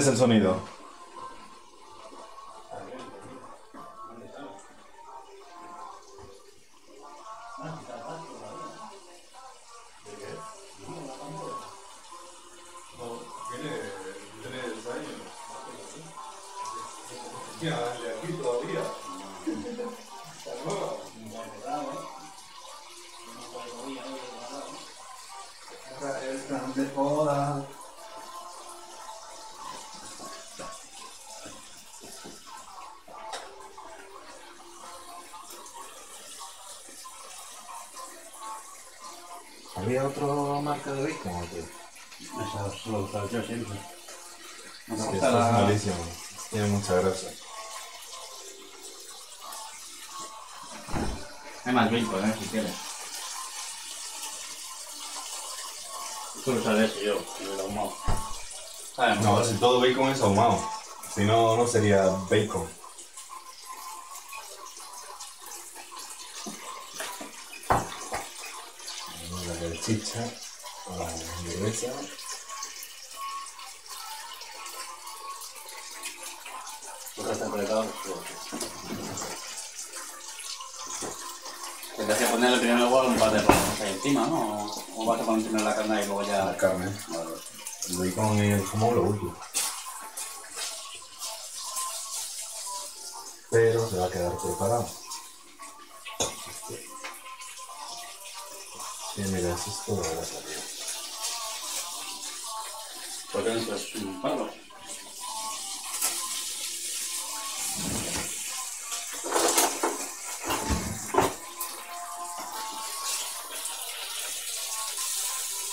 ¿Qué, qué te parece el sonido? Ahumado. Si no, no sería bacon. La salchicha, la hamburguesa. Porque está apretado. Te tienes que ponerle primero igual un par de rodajas ahí encima, ¿no? O- vas a poner primero la carne y luego ya... La carne. Vale. El bacon es como lo último. pero se va a quedar preparado. Y mira, eso es todo la salida. ¿Por qué no un palo?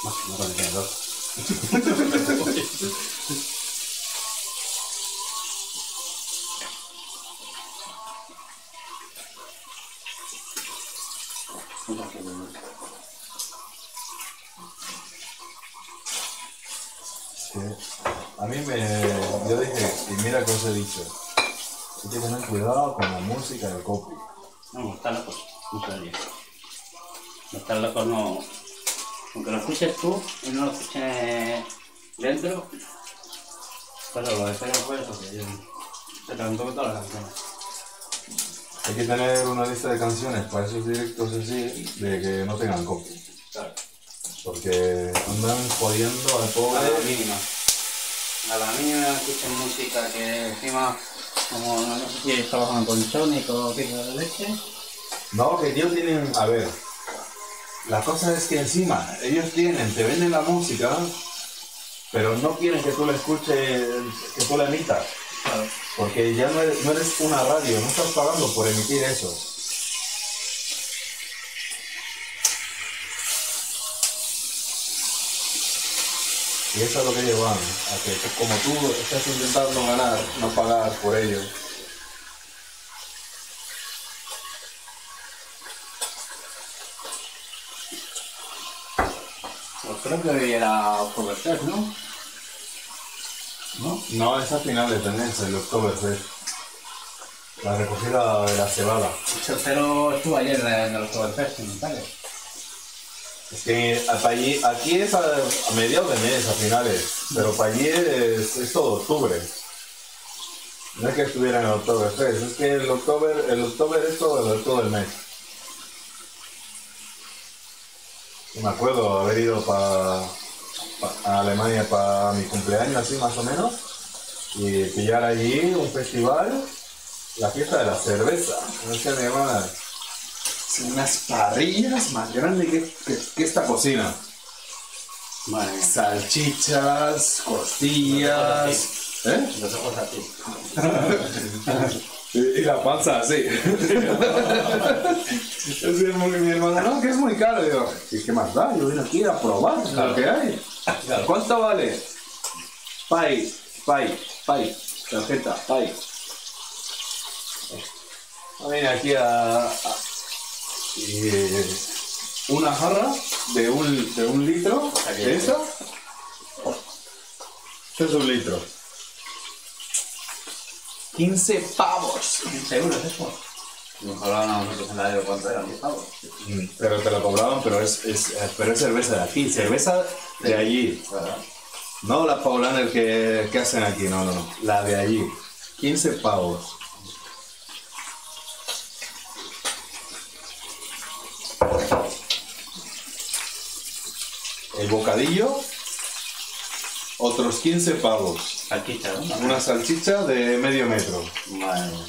Más que no con el escuches tú y no lo escuches dentro. Pero lo de Pedro fue eso que yo. Se cantó todas las canciones. Hay que tener una lista de canciones para esos directos así de que no tengan copy. Claro. Porque andan jodiendo al A la pobre. mínima. A la mínima escuchen música que encima, como no sé si trabajan con Sonic o pico de leche. No, que ellos tienen. A ver. La cosa es que encima ellos tienen, te venden la música, pero no quieren que tú la escuches, que tú la emitas. Porque ya no eres, no eres una radio, no estás pagando por emitir eso. Y eso es lo que llevan, a que como tú estás intentando ganar, no pagar por ello. Creo que era Oktoberfest, ¿no? ¿No? No, es a final de tendencia, el Oktoberfest. La recogida de la cebada. El tercero estuvo ayer en el Oktoberfest en Italia. Es que para allí, aquí es a, a mediados de mes, a finales, pero para allí es, es todo octubre. No es que estuviera en el Oktoberfest, es que el Oktober, el Oktober es todo, el- todo el mes. Yo me acuerdo haber ido pa- pa- a Alemania para mi cumpleaños, así más o menos, y pillar allí un festival, la fiesta de la cerveza. No sé, mi hermana, unas parrillas más grandes que, que- que esta cocina. Madre. Salchichas, costillas. ¿Eh? Los ojos así. Y, y la panza así. Mi mi hermana, no, que es muy caro. Digo, ¿y qué más da? Yo vine aquí a probar lo que hay. ¿Cuánto vale? Pay, pay, pay. Tarjeta, pay. Yo Vine aquí a. a- y, una jarra de un, de un litro. ¿De esta? Esto es un litro. 15 pavos. 15 euros eso. Nos hablaban a nosotros en la de cuánto eran, 10 pavos. Mm, Pero te lo cobraban, pero es, es, eh, pero es cerveza de aquí, cerveza de allí. ¿Verdad? No la Paulaner que, que hacen aquí, no, no, no. La de allí. 15 pavos. El bocadillo, otros 15 pavos. Salchicha, ¿no? Una salchicha de medio metro. Madre mía.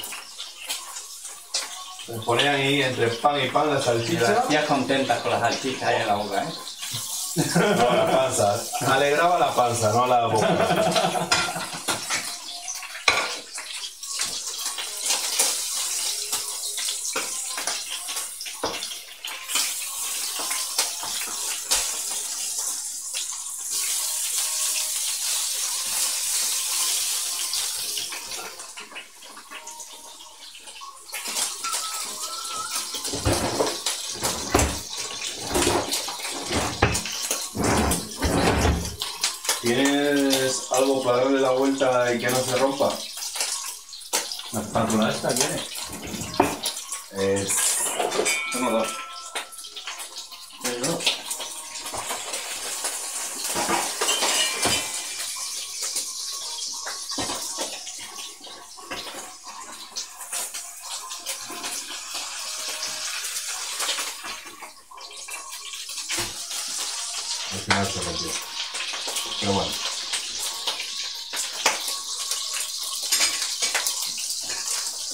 Se ponían ahí entre pan y pan la salchicha. tías contentas con las salchichas ahí en la boca, ¿eh? No, la panza. Alegraba la panza, no la boca. ¿Tienes algo para darle la vuelta y que no se rompa? ¿La espátula esta quiere? Es... Tengo dos. ¿Quieres dos? Al final se rompió. Pero bueno.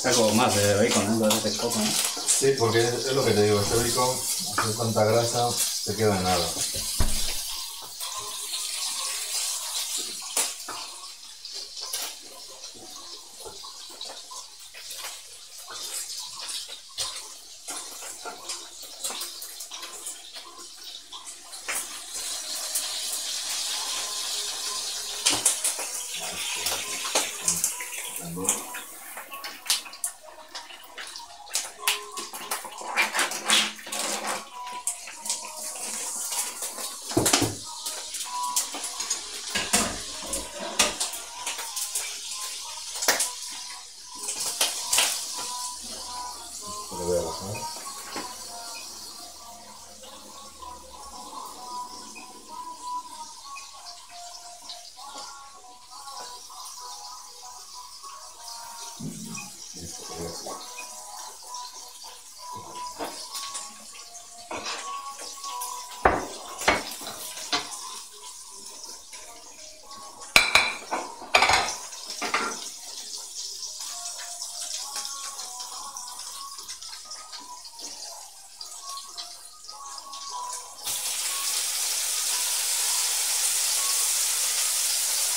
Saco más de bacon, ¿eh? Entonces es poco, ¿no? Sí, porque es, es lo que te digo, este bacon, hace tanta grasa, te queda en nada.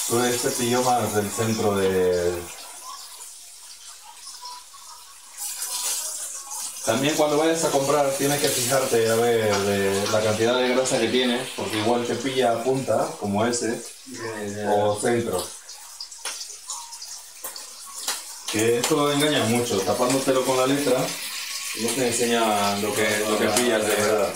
Tú este pillo más del centro de... También cuando vayas a comprar tienes que fijarte a ver de la cantidad de grasa que tiene, porque igual te pilla punta, como ese, o centro. Que esto engaña mucho, tapándotelo con la letra, no te enseña lo que, lo que pillas de verdad.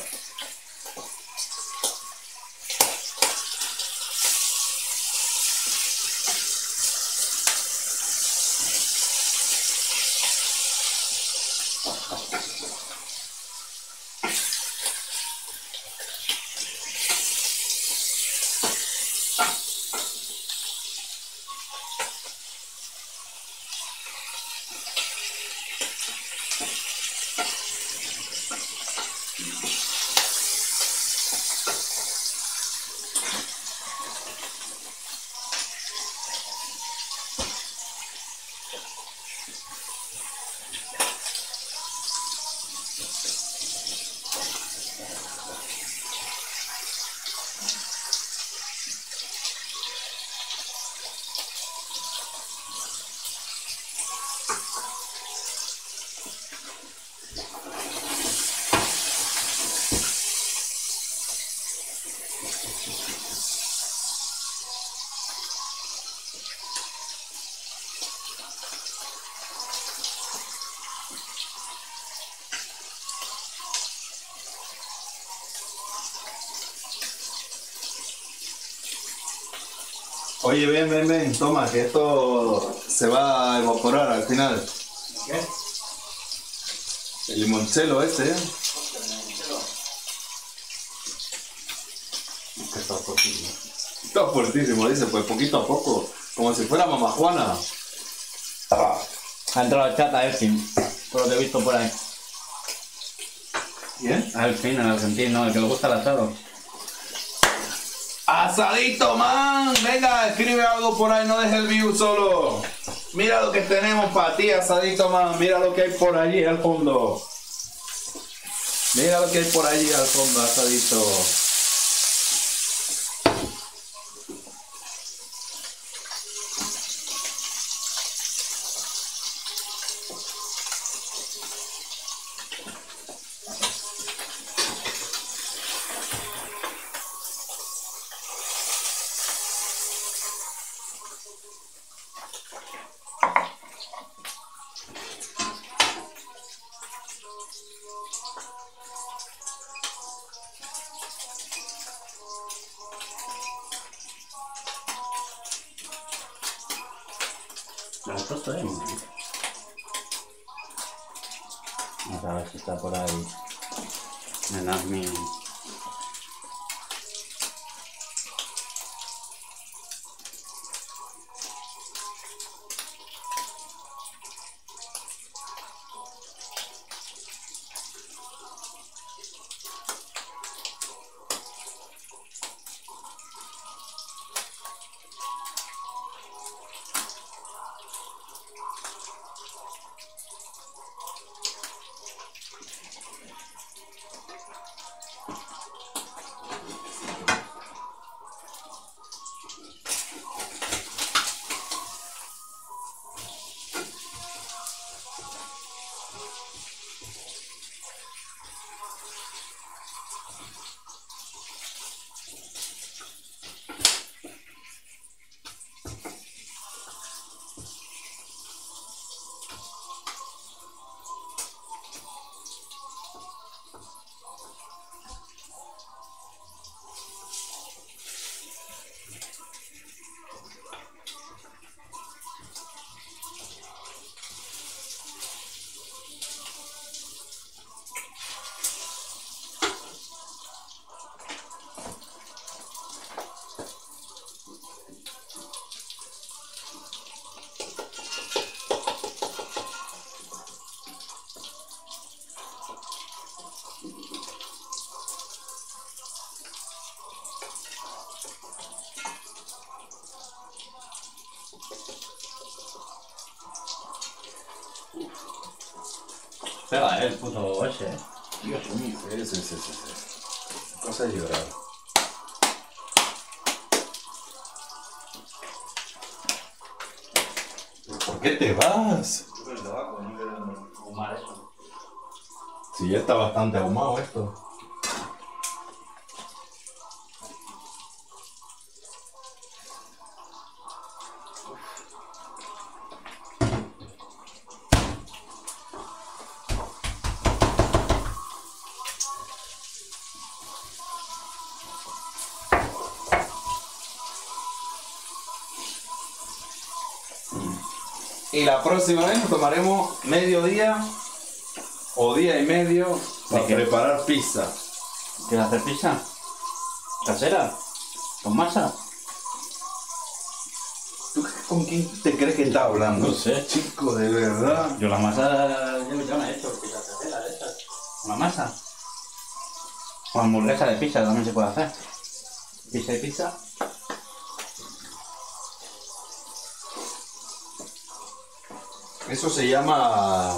Oye, ven, ven, ven, toma, que esto se va a evaporar al final. ¿Qué? El limonchelo este, ¿eh? Que está fuertísimo. Está fuertísimo, dice, pues poquito a poco. Como si fuera mamá Juana. Ha entrado el chat a Elfin, por lo que he visto por ahí. ¿Bien? A Elfin, el argentino, el que le gusta el asado. Asadito, man. Venga, escribe algo por ahí, no dejes el view solo. Mira lo que tenemos para ti, asadito, man. Mira lo que hay por allí al fondo. Mira lo que hay por allí al fondo, asadito. Pega, eh, el puto eh. Dios mío. Sí, sí, sí, sí. sí. Cosa de llorar. ¿Por qué te vas? Si ya está bastante ahumado esto. Tomaremos medio día o día y medio para preparar pizza. ¿Quieres hacer pizza? ¿Casera? ¿Con masa? ¿Tú con quién te crees que está hablando? No sé. Chico, de verdad. Yo la masa yo ya me he hecho pizza casera de esas. ¿Una masa? O hamburguesa de pizza también se puede hacer. Pizza y pizza. Eso se llama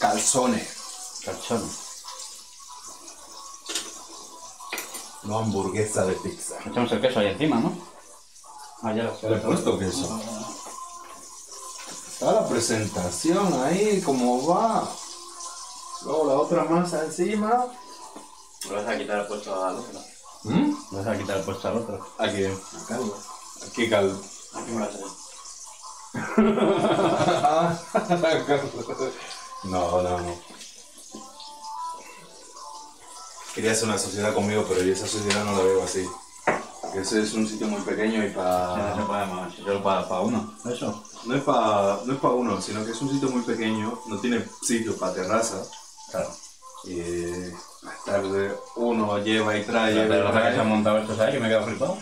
calzone, Calzone. no hamburguesa de pizza. Echamos el queso ahí encima, ¿no? Ah, ya lo Le he puesto queso. Está la presentación ahí, cómo va. Luego la otra masa encima. Le vas a quitar el puesto al otro. ¿Mm? Le vas a quitar el puesto al otro. Aquí, A Carlos. aquí cal. Aquí me lo hace. no, no, no. Quería hacer una sociedad conmigo, pero yo esa sociedad no la veo así. Porque ese es un sitio muy pequeño y Si no para... para, para uno. Eso. No es para no es pa uno, sino que es un sitio muy pequeño, no tiene sitio para terraza. Claro. Y más tarde uno lleva y trae, Pero y lo que se han montado estos ahí, que me he quedado flipado.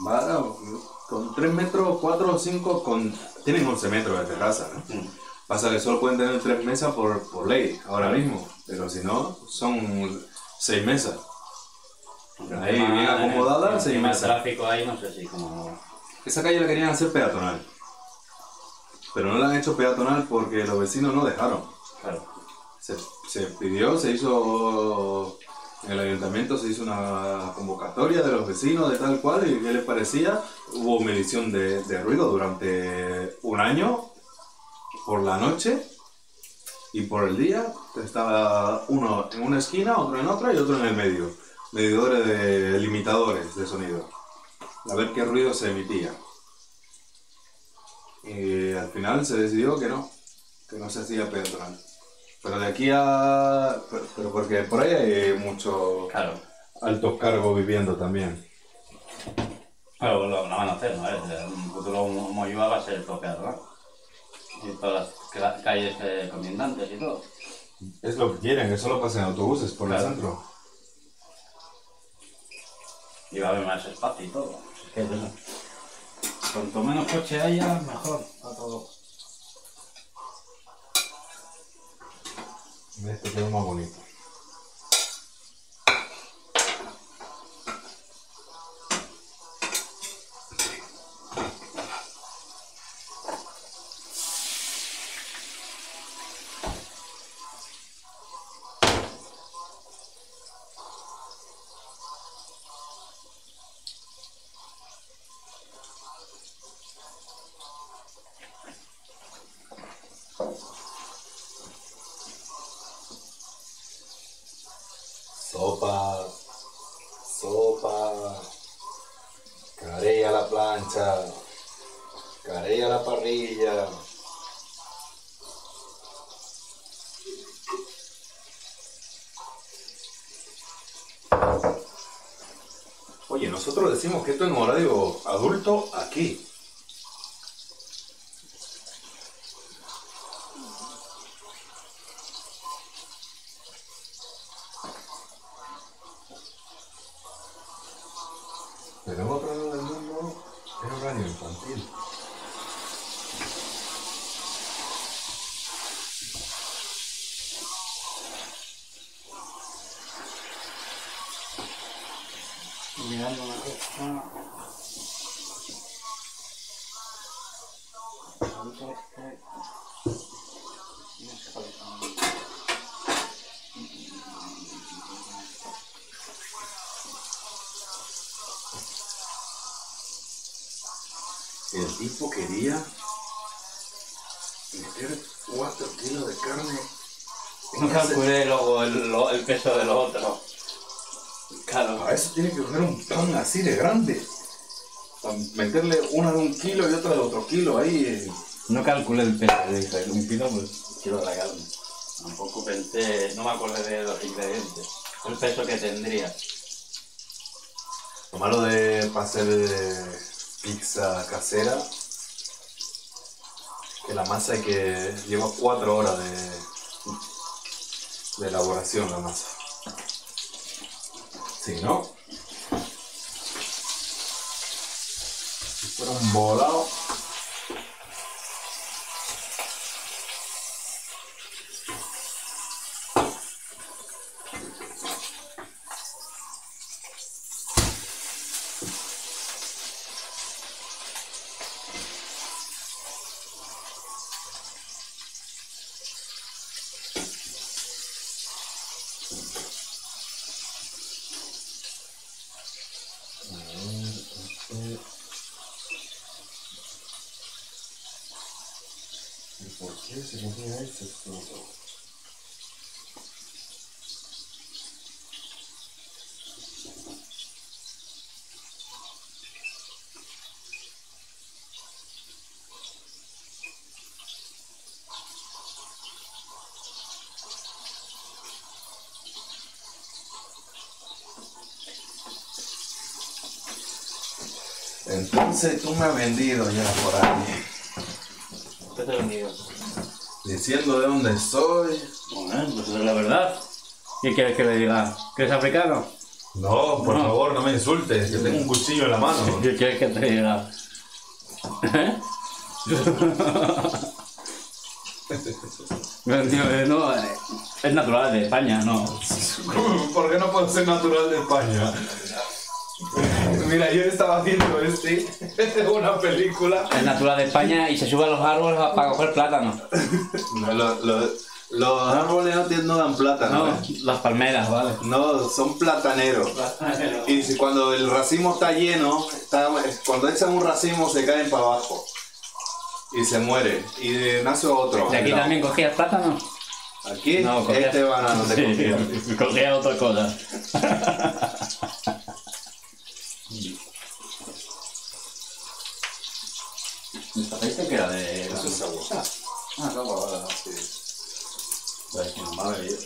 Vale, con 3 metros, 4 o 5, con... tienen 11 metros de terraza. ¿no? Mm. Pasa que solo pueden tener 3 mesas por, por ley, ahora mismo. Pero si no, son 6 mesas. Ahí, bien acomodada, seis encima el mesas. tráfico ahí, no sé si como... Esa calle la querían hacer peatonal. Pero no la han hecho peatonal porque los vecinos no dejaron. Claro. Se, se pidió, se hizo el ayuntamiento, se hizo una convocatoria de los vecinos de tal cual y qué les parecía. Hubo medición de, de ruido durante un año, por la noche y por el día. Estaba uno en una esquina, otro en otra y otro en el medio. Medidores de limitadores de sonido. A ver qué ruido se emitía. Y al final se decidió que no, que no se hacía peatonal. Pero de aquí a... Pero, porque por ahí hay muchos Claro. altos cargos viviendo también. Claro, lo, lo van a hacer, ¿no? Un futuro Moyúa va a ser topeado, ¿no? Y todas las calles eh, colindantes y todo. Es lo que quieren, que solo pasen autobuses por Claro. el centro. Y va a haber más espacio y todo. Es que eso. Cuanto menos coche haya, mejor para todo. Este quedó más bonito. Sopa, sopa, carey a la plancha, carey a la parrilla. Oye, nosotros decimos que esto es en horario adulto aquí. Pero en otro lado del mundo es horario infantil. Mirando una cosa. Antes que- El tipo quería meter 4 kilos de carne. No calculé luego el, el peso de lo otro. Claro. Para eso tiene que coger un pan así de grande. Para meterle una de un kilo y otra de otro kilo ahí. No calculé el peso, dije, un kilo, pues kilo de la carne. Tampoco pensé, no me acordé de los ingredientes. El peso que tendría. Lo malo de para hacer pizza casera que la masa que lleva 4 horas de, de elaboración la masa. Si no, si fuera un volado. ¿Y por qué se ponía ese todo? Entonces tú me has vendido ya por ahí, ¿Qué te he vendido? diciendo de dónde soy. Bueno, pues es la verdad. ¿Qué quieres que le diga? ¿Que es africano? No, por No. favor, no me insultes, que tengo un cuchillo en la mano. ¿Qué quieres que te diga? ¿Eh? No, tío, eh, no, eh, es natural de España, no. ¿Por qué no puedo ser natural de España? Mira, yo estaba haciendo este, una película. Es natural de España y se sube a los árboles para coger plátano. No, lo- lo- los árboles no, no dan plátano. No, ¿eh? las palmeras, vale. No, son plataneros. Y si cuando el racimo está lleno, está- cuando echan un racimo se caen para abajo. Y se muere. Y nace otro. ¿Y aquí también cogías plátano? Aquí, No, cogías- este banano te. Sí, cogía otra cosa. ¿Esta aceite que era de...? Eso es agua. Ah, es agua, vale, vale. Pues que no me ha bebido.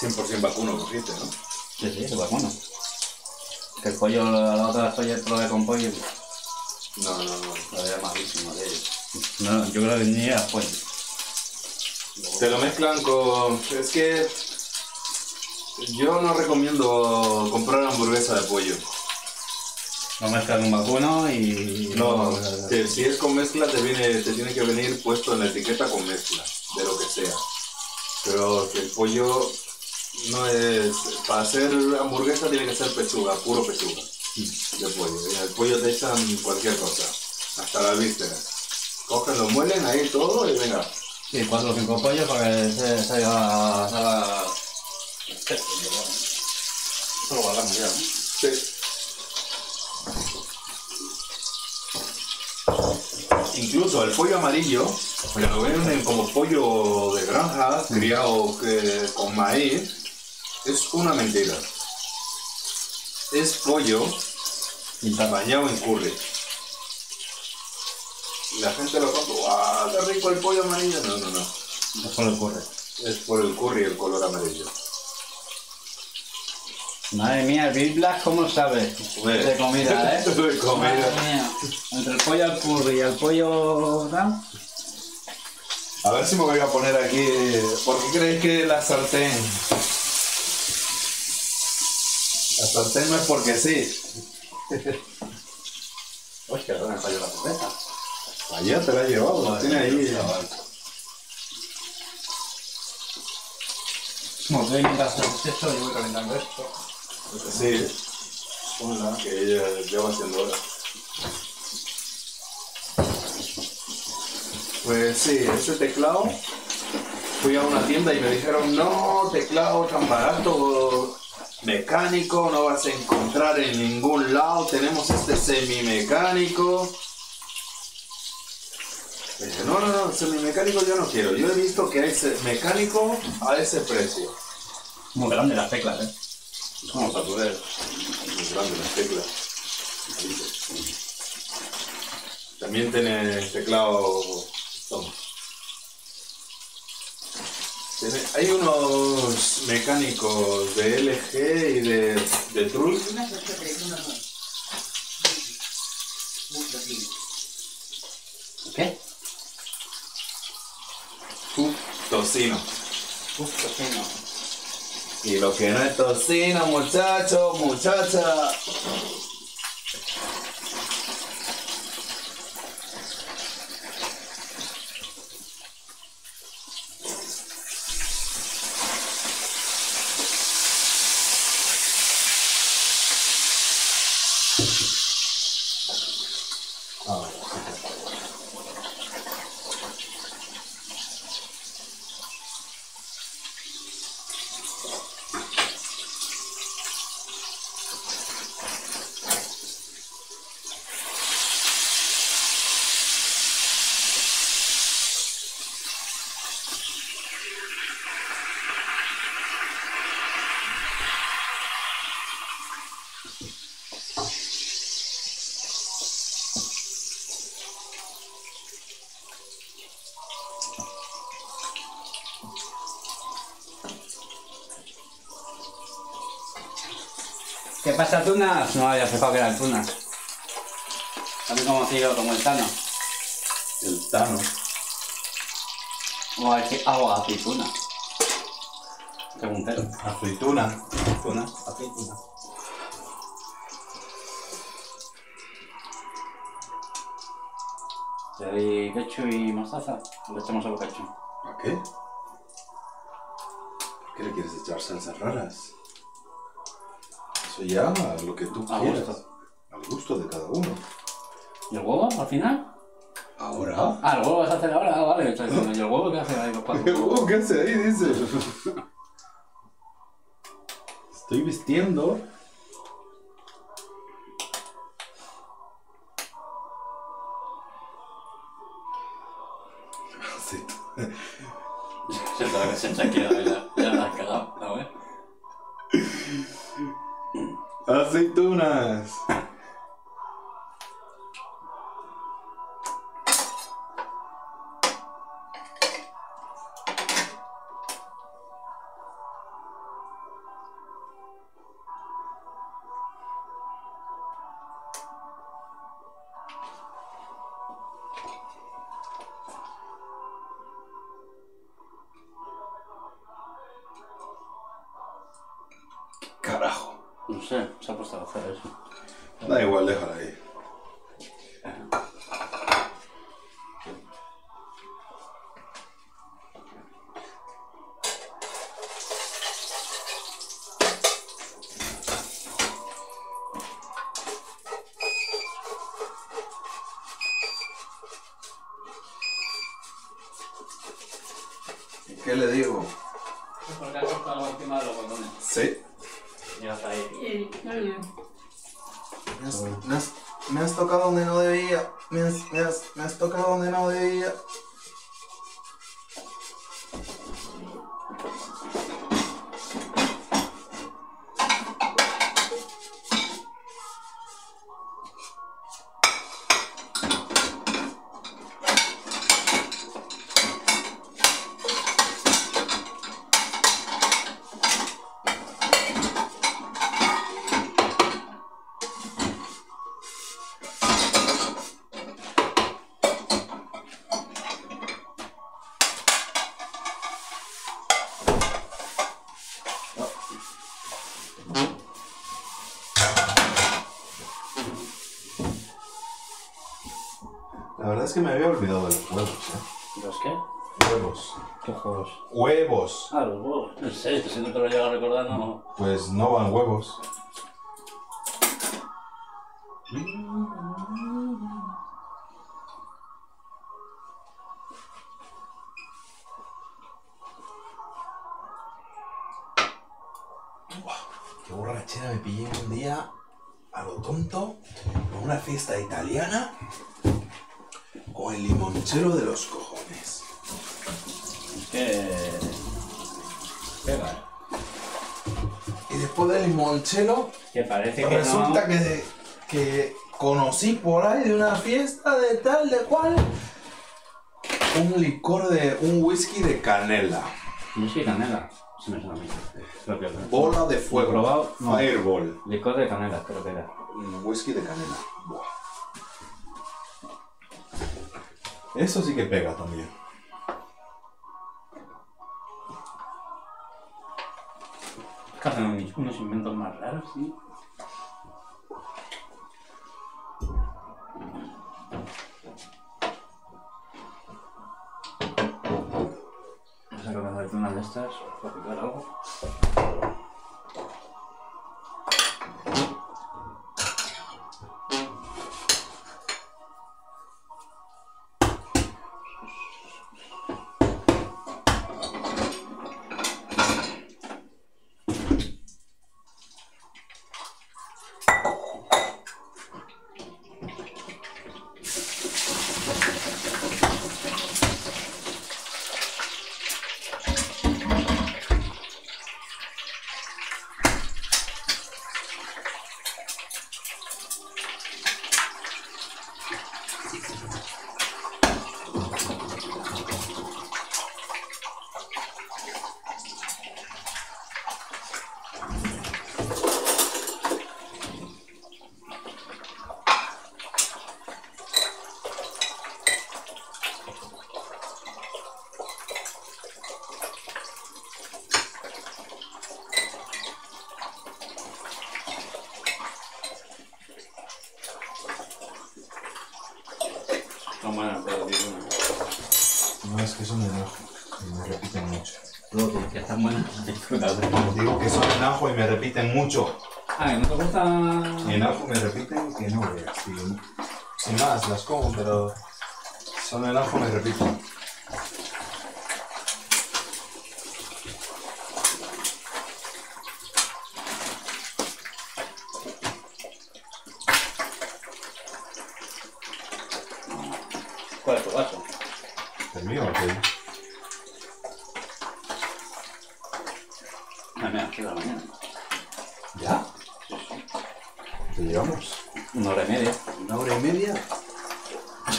100% vacuno cogiste, ¿no? Sí, sí, es vacuno. Que el pollo, la, la otra vez pollo probé con pollo, No, no, no. veía malísimo de No, yo creo que ni era pollo. Te lo mezclan con. Es que. Yo no recomiendo comprar hamburguesa de pollo. Lo mezclan un vacuno y... No, te- si es con mezcla te viene, te tiene que venir puesto en la etiqueta con mezcla, de lo que sea. Pero que el pollo no es. Para hacer hamburguesa tiene que ser pechuga, puro pechuga de pollo. Y el pollo te echan cualquier cosa, hasta las vísceras. Cogen, lo muelen ahí todo y venga. Sí, cuatro o cinco pollos para que se, haga... Eso lo guardamos ya, ¿no? Sí. Incluso el pollo amarillo, que lo venden como pollo de granja, criado que- con maíz, es una mentira. Es pollo bañado en curry. La gente lo compra, ¡guau! ¡Qué rico el pollo amarillo! No, no, no. Eso le ocurre. Es por el curry el color amarillo. Madre mía, el Black, ¿cómo sabe? Hombre. De comida, ¿eh? De comida. Madre mía. Entre el pollo al curry y el pollo... ¿no? A ver si me voy a poner aquí. ¿Por qué creéis que la sartén? La sartén no es porque sí. Hostia, ¿dónde falló la cerveza? Allá te la he llevado, la tiene ahí. Como que mientras esto, yo voy calentando esto. Sí. Ponla, que ya, ya va siendo hora. Pues sí, ese teclado. Fui a una tienda y me dijeron, no, teclado tan barato, mecánico, no vas a encontrar en ningún lado, tenemos este semimecánico. Dije, no, no, no, semimecánico yo no quiero. Yo he visto que hay mecánico a ese precio. Muy grande las teclas, ¿eh? Como para poder. Muy grande las teclas. También tiene teclado. toma. Tiene- hay unos mecánicos de LG y de, de Clinic. ¿Qué? Uf, tocino. Uf, tocino. Y lo que no es tocino, muchacho, muchacha. Pasa, Tunas? No había fijado que era el Tunas. También conocido como el Tano. El Tano. O ace- agua aceituna. Preguntero. Aceituna. Tuna, aceituna. ¿Te doy ketchup y mostaza? ¿O le echamos solo ketchup? ¿A qué? ¿Por qué le quieres echar salsas raras? Ya, lo que tú A quieras. gusto. Al gusto de cada uno. ¿Y el huevo al final? ¿Ahora? Ah, el huevo vas a hacer ahora, ah, vale. ¿Y el huevo qué hace ahí los cuatro? Oh, ¿Qué hace ahí? Dice. Estoy vistiendo. Se ya, Aceitunas. La verdad es que me había olvidado de los huevos, ¿eh? ¿Los qué? Huevos. ¿Qué juegos? ¡Huevos! Ah, los huevos. No sé, si no te lo llego a recordar, no. Pues no van huevos. Qué borrachera me pillé un día a lo tonto en una fiesta italiana con el limonchelo de los cojones. Que. Pega, ¿eh? Y después del limonchelo, Que parece que resulta no. que, que conocí por ahí de una fiesta de tal, de cual, un licor de, un whisky de canela. Whisky canela. Sí me suena a mí. Creo que Bola de fuego. probado, no. Fireball. Licor de canela, creo que era. Un whisky de canela. Buah. Eso sí que pega también. Hacen unos- inventos más raros, sí. Vamos a comer una de estas para picar algo.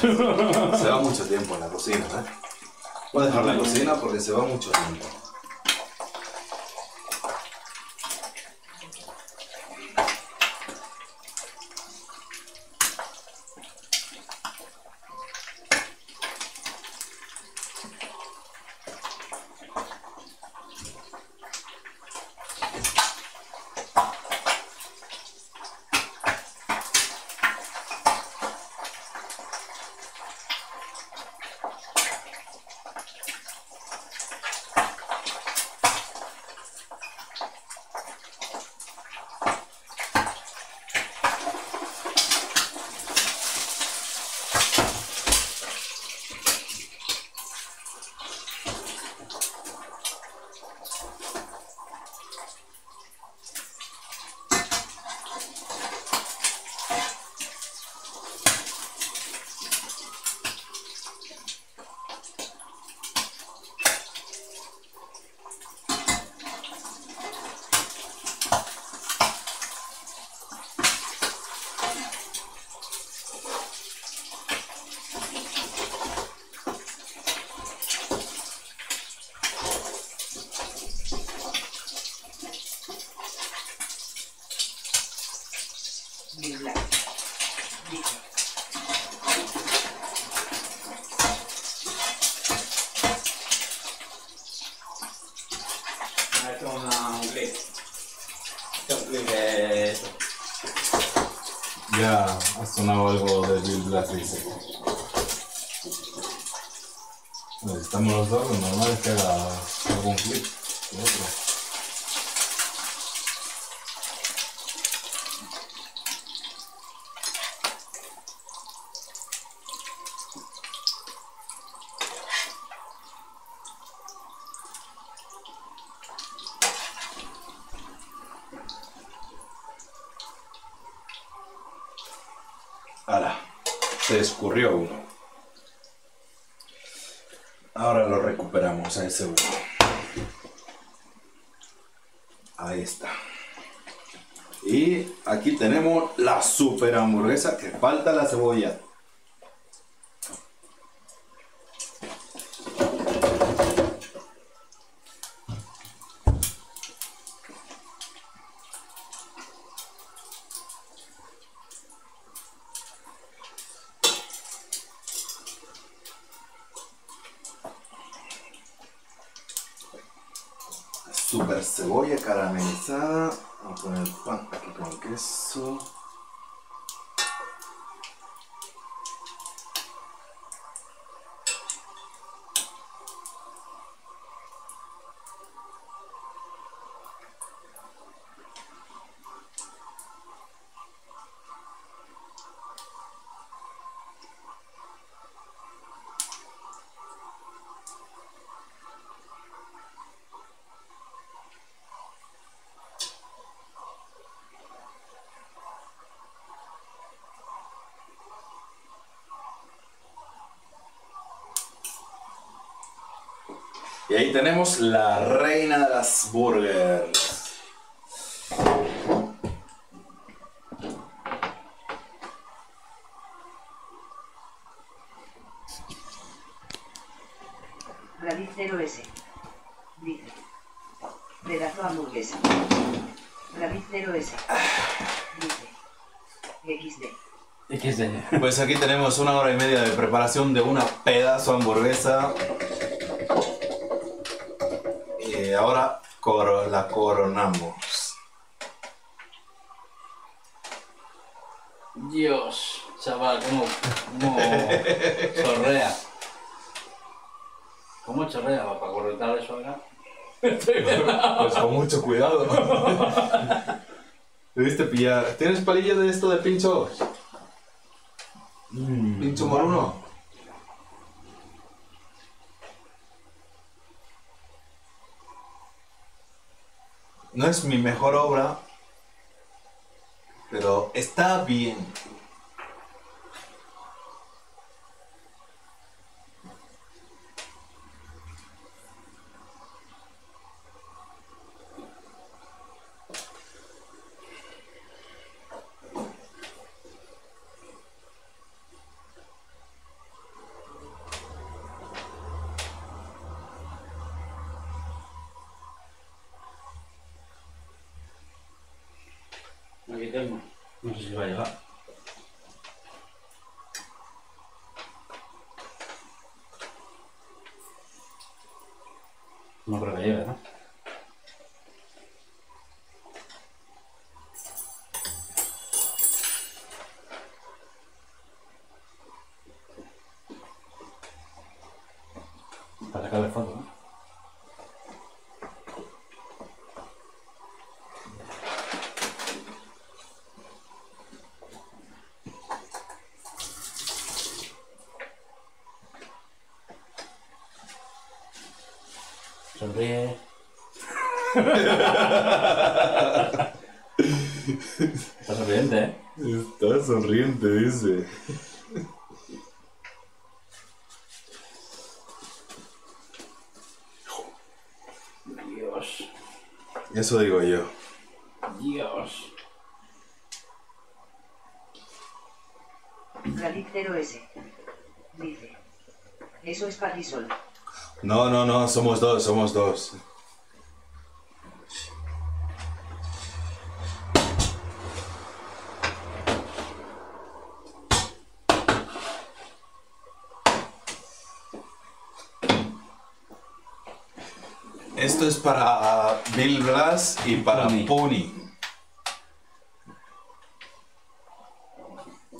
se va mucho tiempo en la cocina, ¿eh? Voy a dejar la cocina porque se va mucho tiempo. Y ahí tenemos la reina de las burgers. David 0S. Dice. Pedazo hamburguesa. David 0S. Dice. XD. XD. Pues aquí tenemos una hora y media de preparación de una pedazo hamburguesa. Ahora coro- la coronamos. Dios, chaval, cómo, cómo chorrea. ¿Cómo chorrea para cortar eso acá? Pues con mucho cuidado. Debiste pillar. ¿Tienes palillo de esto de pinchos? ¿Pincho moruno? No es mi mejor obra, pero está bien. Aquí tengo. No sé si va a llegar. No creo que llegue, ¿no? Para sacarle foto, ¿no? Sonríe. Está sonriente, ¿eh? Está sonriente, dice. Dios, Eso digo yo. Dios. David 0S. Dice. Eso es patisol. No, no, no, somos dos, somos dos. Esto es para Bill Blas y para. Puni.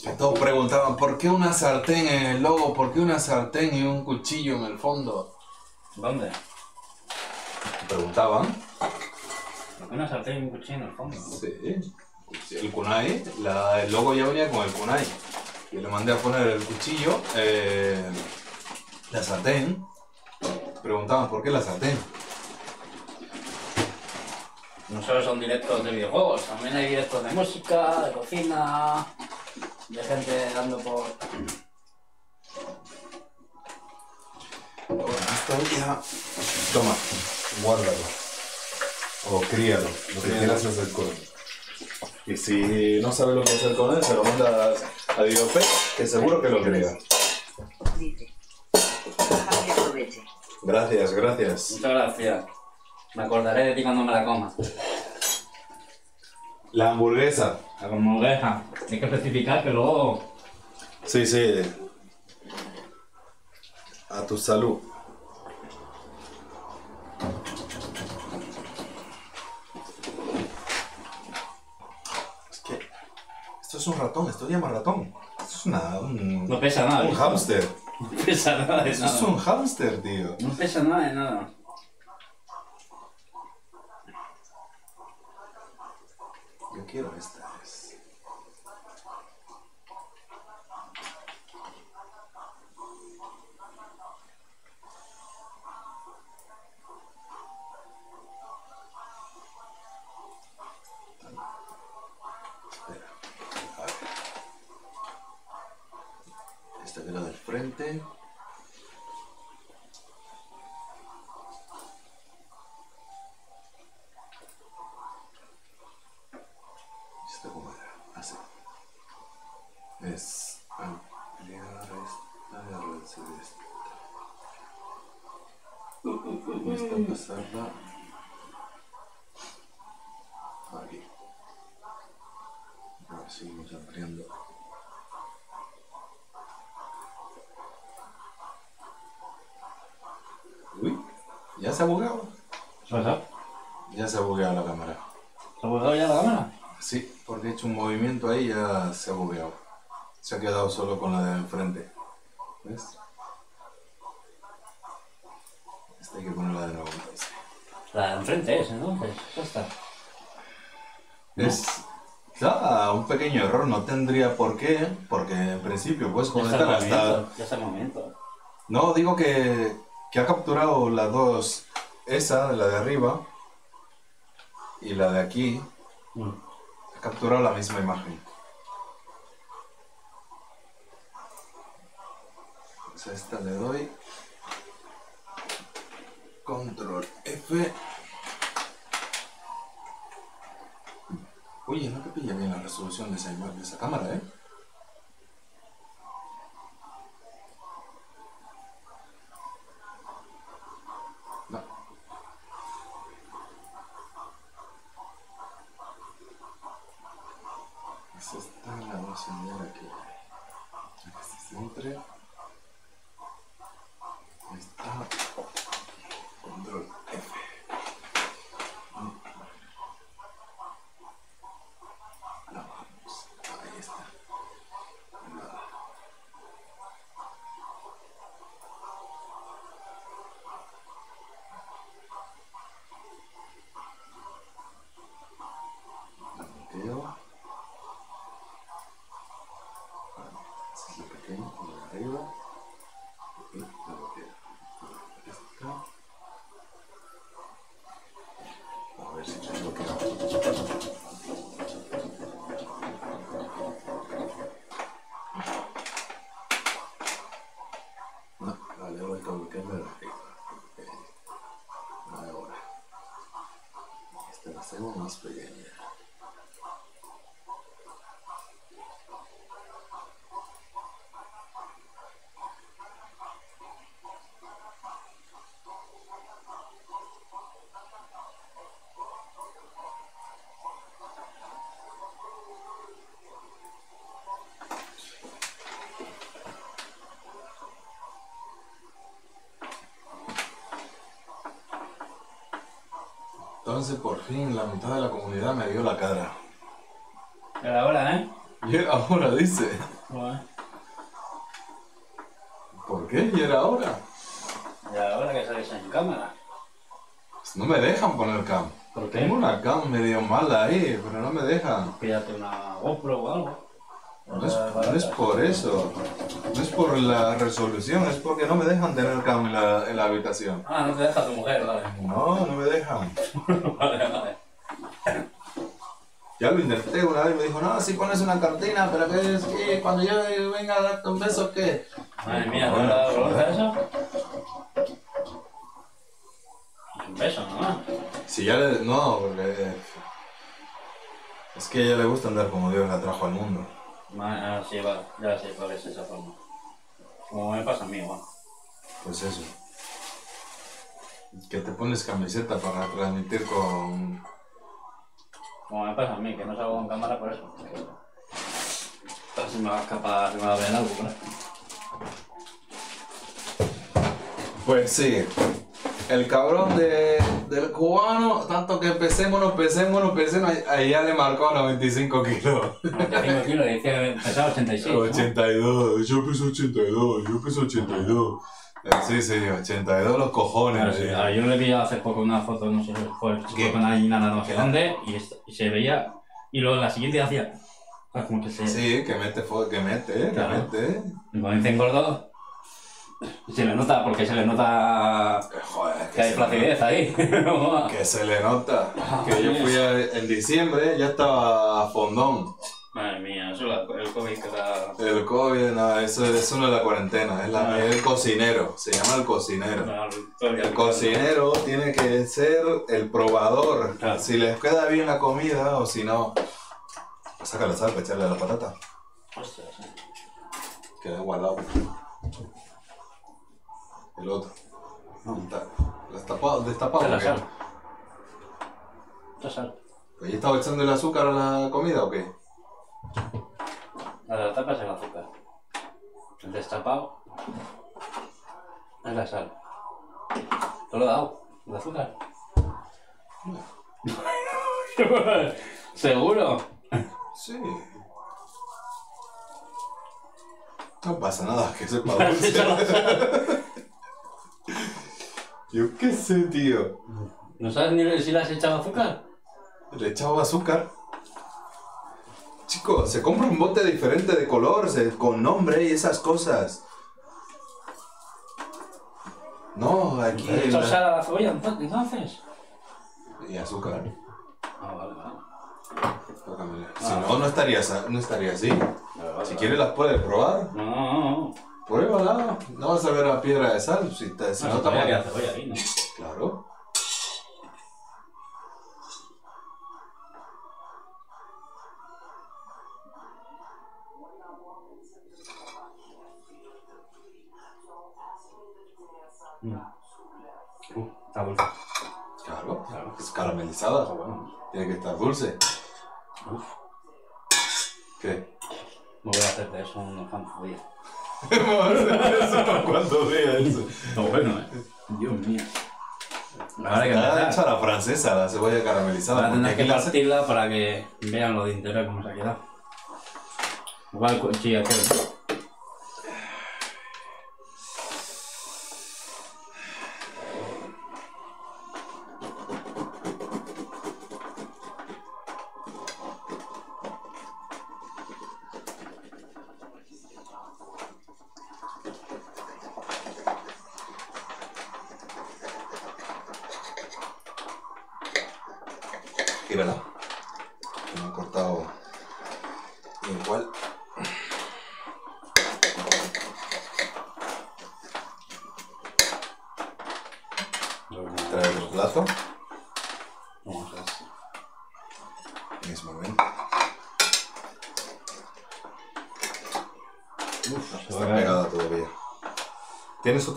Que todos preguntaban, ¿por qué una sartén en el logo? ¿Por qué una sartén y un cuchillo en el fondo? ¿Dónde? Preguntaban. ¿Por qué una sartén y un cuchillo en el fondo? Sí. El kunai, la- el logo ya venía con el kunai. Y le mandé a poner el cuchillo, eh, la sartén. Preguntaban, ¿por qué la sartén? No solo son directos de videojuegos, también hay directos de música, de cocina, de gente dando por. Toma, guárdalo. O críalo, lo que quieras hacer con él. Y si no sabes lo que hacer con él, se lo mandas a Diope, que seguro que lo aproveche. Gracias, gracias. Muchas gracias. Me acordaré de ti cuando me la coma. La hamburguesa. La hamburguesa. Hay que especificar que luego. Sí, sí. A tu salud. Es un ratón, esto llama ratón. Esto es una, un, No pesa nada. un hámster. No pesa nada de Esto es un hámster, tío. No pesa nada de nada. Yo quiero esta. Frente. ¿Esta era? Así. Es ampliar esta y reducir esta. Y esta pasarla aquí. Ahora seguimos ampliando. Uy, ya se ha bugueado. ¿Se ha Ya se ha bugueado la cámara. bugueado ya la cámara? Sí, porque he hecho un movimiento ahí y ya se ha bugueado. Se ha quedado solo con la de enfrente. ¿Ves? Esta hay que ponerla de nuevo. entonces. La de enfrente es, entonces. Ya está. Es da un pequeño error, no tendría por qué, porque en principio puedes Ya está el conectar hasta... movimiento. Ya está el movimiento. No, digo que, que ha capturado las dos, esa, la de arriba, y la de aquí, Mm. ha capturado la misma imagen. Pues a esta le doy control F. Oye, no te pilla bien la resolución de esa de esa cámara, ¿eh? Fin, la mitad de la comunidad me dio la cara. Pero ahora, ¿eh? Y era ahora, dice. Bueno, ¿Por qué? Y era ahora. y ahora que sales en cámara. Pues no me dejan poner cam. ¿Por qué? Tengo una cam medio mala ahí, pero no me dejan. Pídate una GoPro o algo. No es, no es por eso. No es por la resolución, es porque no me dejan tener cam en la, en la habitación. Ah, no te deja tu mujer, vale. No, no me dejan. intenté una vez y me dijo, no, si pones una cartina, pero que es que cuando yo venga a darte un beso, ¿qué? Madre mía, ¿te Bueno, has dado joder. vergüenza eso? Es un beso, ¿no? Si ya le... No, porque... Es que a ella le gusta andar como Dios la trajo al mundo. Ah, sí, va, ya sé cuál es esa forma. Como me pasa a mí, igual. Pues eso. Que te pones camiseta para transmitir con... Como me pasa a mí, que no salgo con cámara por eso. Casi me va a escapar, se me va a ver algo. Pues sí. El cabrón de, del cubano, tanto que pesémonos, pesémonos, pesémonos, ahí ya le marcó 95 kilos. 95 kilos, decía que pesaba 86. ¿no? 82, yo peso 82, yo peso 82. Eh, Sí, sí, 82 los cojones. Claro, sí. eh. Yo le vi hace poco una foto, no sé, fue, con una nana no sé dónde, y, y se veía, y luego la siguiente hacía, ah, como que se, Sí, que mete, que mete, eh, que Claro. mete. y cuando dice engordó, se le nota, porque se le nota Que, Joder, que hay se- flacidez ahí. Que se le nota. Que yo fui a- en diciembre, ya estaba fondón. Madre mía, eso la- el COVID que la... El COVID, no, eso, eso no es la cuarentena, es, la- Ah. es el cocinero, se llama el cocinero. la- todo el cocinero tiene que ser el probador. Si les queda bien la comida o si no, saca la sal para echarle a la patata. Ostras, eh. Queda guardado. El otro. Destapado, destapado. Esta es la sal. Es sal. ¿Pues ya estaba echando el azúcar a la comida o qué? La de la tapa es el azúcar. El destapado es la sal. Te lo he dado, el azúcar. ¿Seguro? Sí. No pasa nada, que sepa dulce. Yo qué sé, tío. ¿No sabes ni si le has echado azúcar? Le he echado azúcar. Chico, se compra un bote diferente de color, se- con nombre y esas cosas. No, aquí. ¿Le has echado sal a la cebolla entonces? Y azúcar. Ah, vale, vale. Tócamele. Si Ah. no, no estaría, no estaría así. Vale, Si quieres las puedes probar. No, no, no. Pruébala. No vas a ver la piedra de sal. Si, te, si No, no, te- queda cebolla ahí, ¿no? Claro. Uh, está dulce. Claro. Claro. Es caramelizada. Está bueno. Tiene que estar dulce. Uf, ¿Qué? me voy a hacer de eso unos cuantos días. ¿Cuántos días eso? Está bueno, eh. Dios mío. Ahora que Está hecha la francesa, la cebolla caramelizada. Ahora tendrás que aquí la hace- partirla para que vean lo de interior cómo se ha quedado. Igual cu- sí,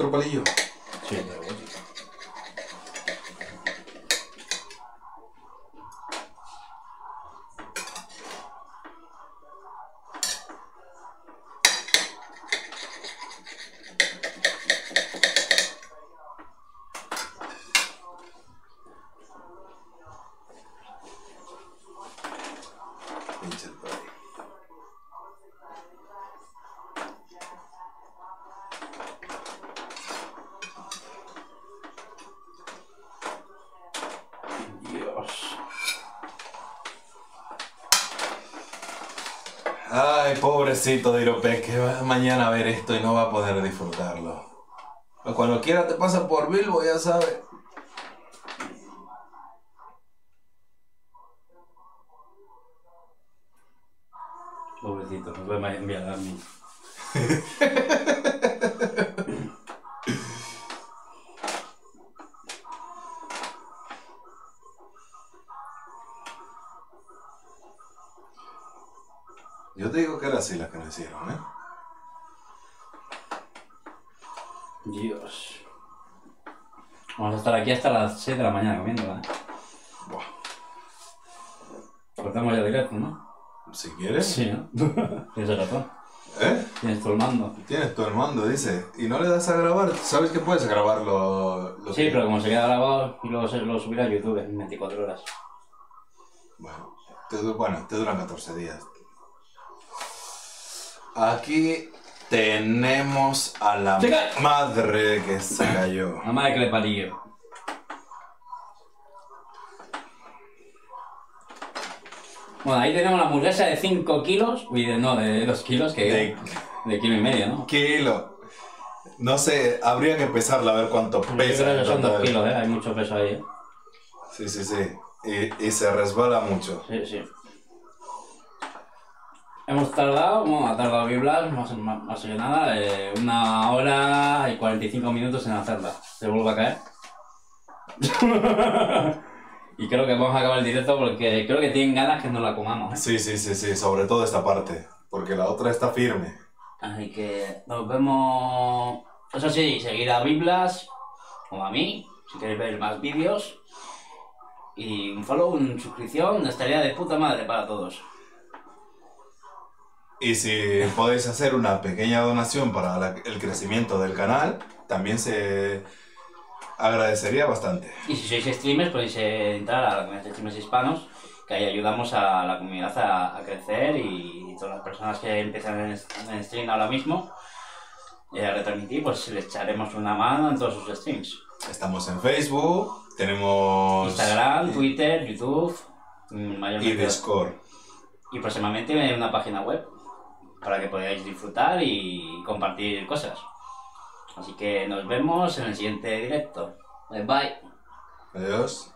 otro palillo? Pobrecito de Irope, que va mañana a ver esto y no va a poder disfrutarlo. Cuando quiera te pasa por Bilbo, ya sabes. Dice. Y no le das a grabar. Sabes que puedes grabarlo. lo Sí, que- pero como se queda grabado y luego se lo subirá a YouTube en 24 horas. Bueno, te, bueno, te duran 14 días. Aquí tenemos a la madre que se cayó. Más de que le palillo. Bueno, ahí tenemos la hamburguesa de 5 kilos. Uy, de, no, de 2 kilos, que De de kilo y medio, ¿no? kilo. No sé, habría que pesarla a ver cuánto Yo pesa. creo que son 2 total. kilos, ¿eh? Hay mucho peso ahí, ¿eh? Sí, sí, sí. Y, y se resbala mucho. Sí, sí. Hemos tardado, bueno, ha tardado Biblas, más, más, más que nada, eh, una hora y 45 minutos en hacerla. Se vuelve a caer. y creo que vamos a acabar el directo porque creo que tienen ganas que nos la comamos. ¿eh? Sí, sí, sí, sí, sobre todo esta parte. Porque la otra está firme. Así que nos vemos. Eso sí, seguir a Biblas, como a mí, si queréis ver más vídeos. Y un follow, una suscripción, estaría de puta madre para todos. Y si podéis hacer una pequeña donación para la- el crecimiento del canal, también se agradecería bastante. Y si sois streamers, podéis entrar a la comunidad de streamers hispanos, que ahí ayudamos a la comunidad a, a crecer y todas las personas que empiezan en, en stream ahora mismo eh, a retransmitir, pues les echaremos una mano en todos sus streams. Estamos en Facebook, tenemos Instagram, y- Twitter, YouTube, mm, y. Discord. Y próximamente una página web para que podáis disfrutar y compartir cosas. Así que nos vemos en el siguiente directo. Bye bye. Adiós.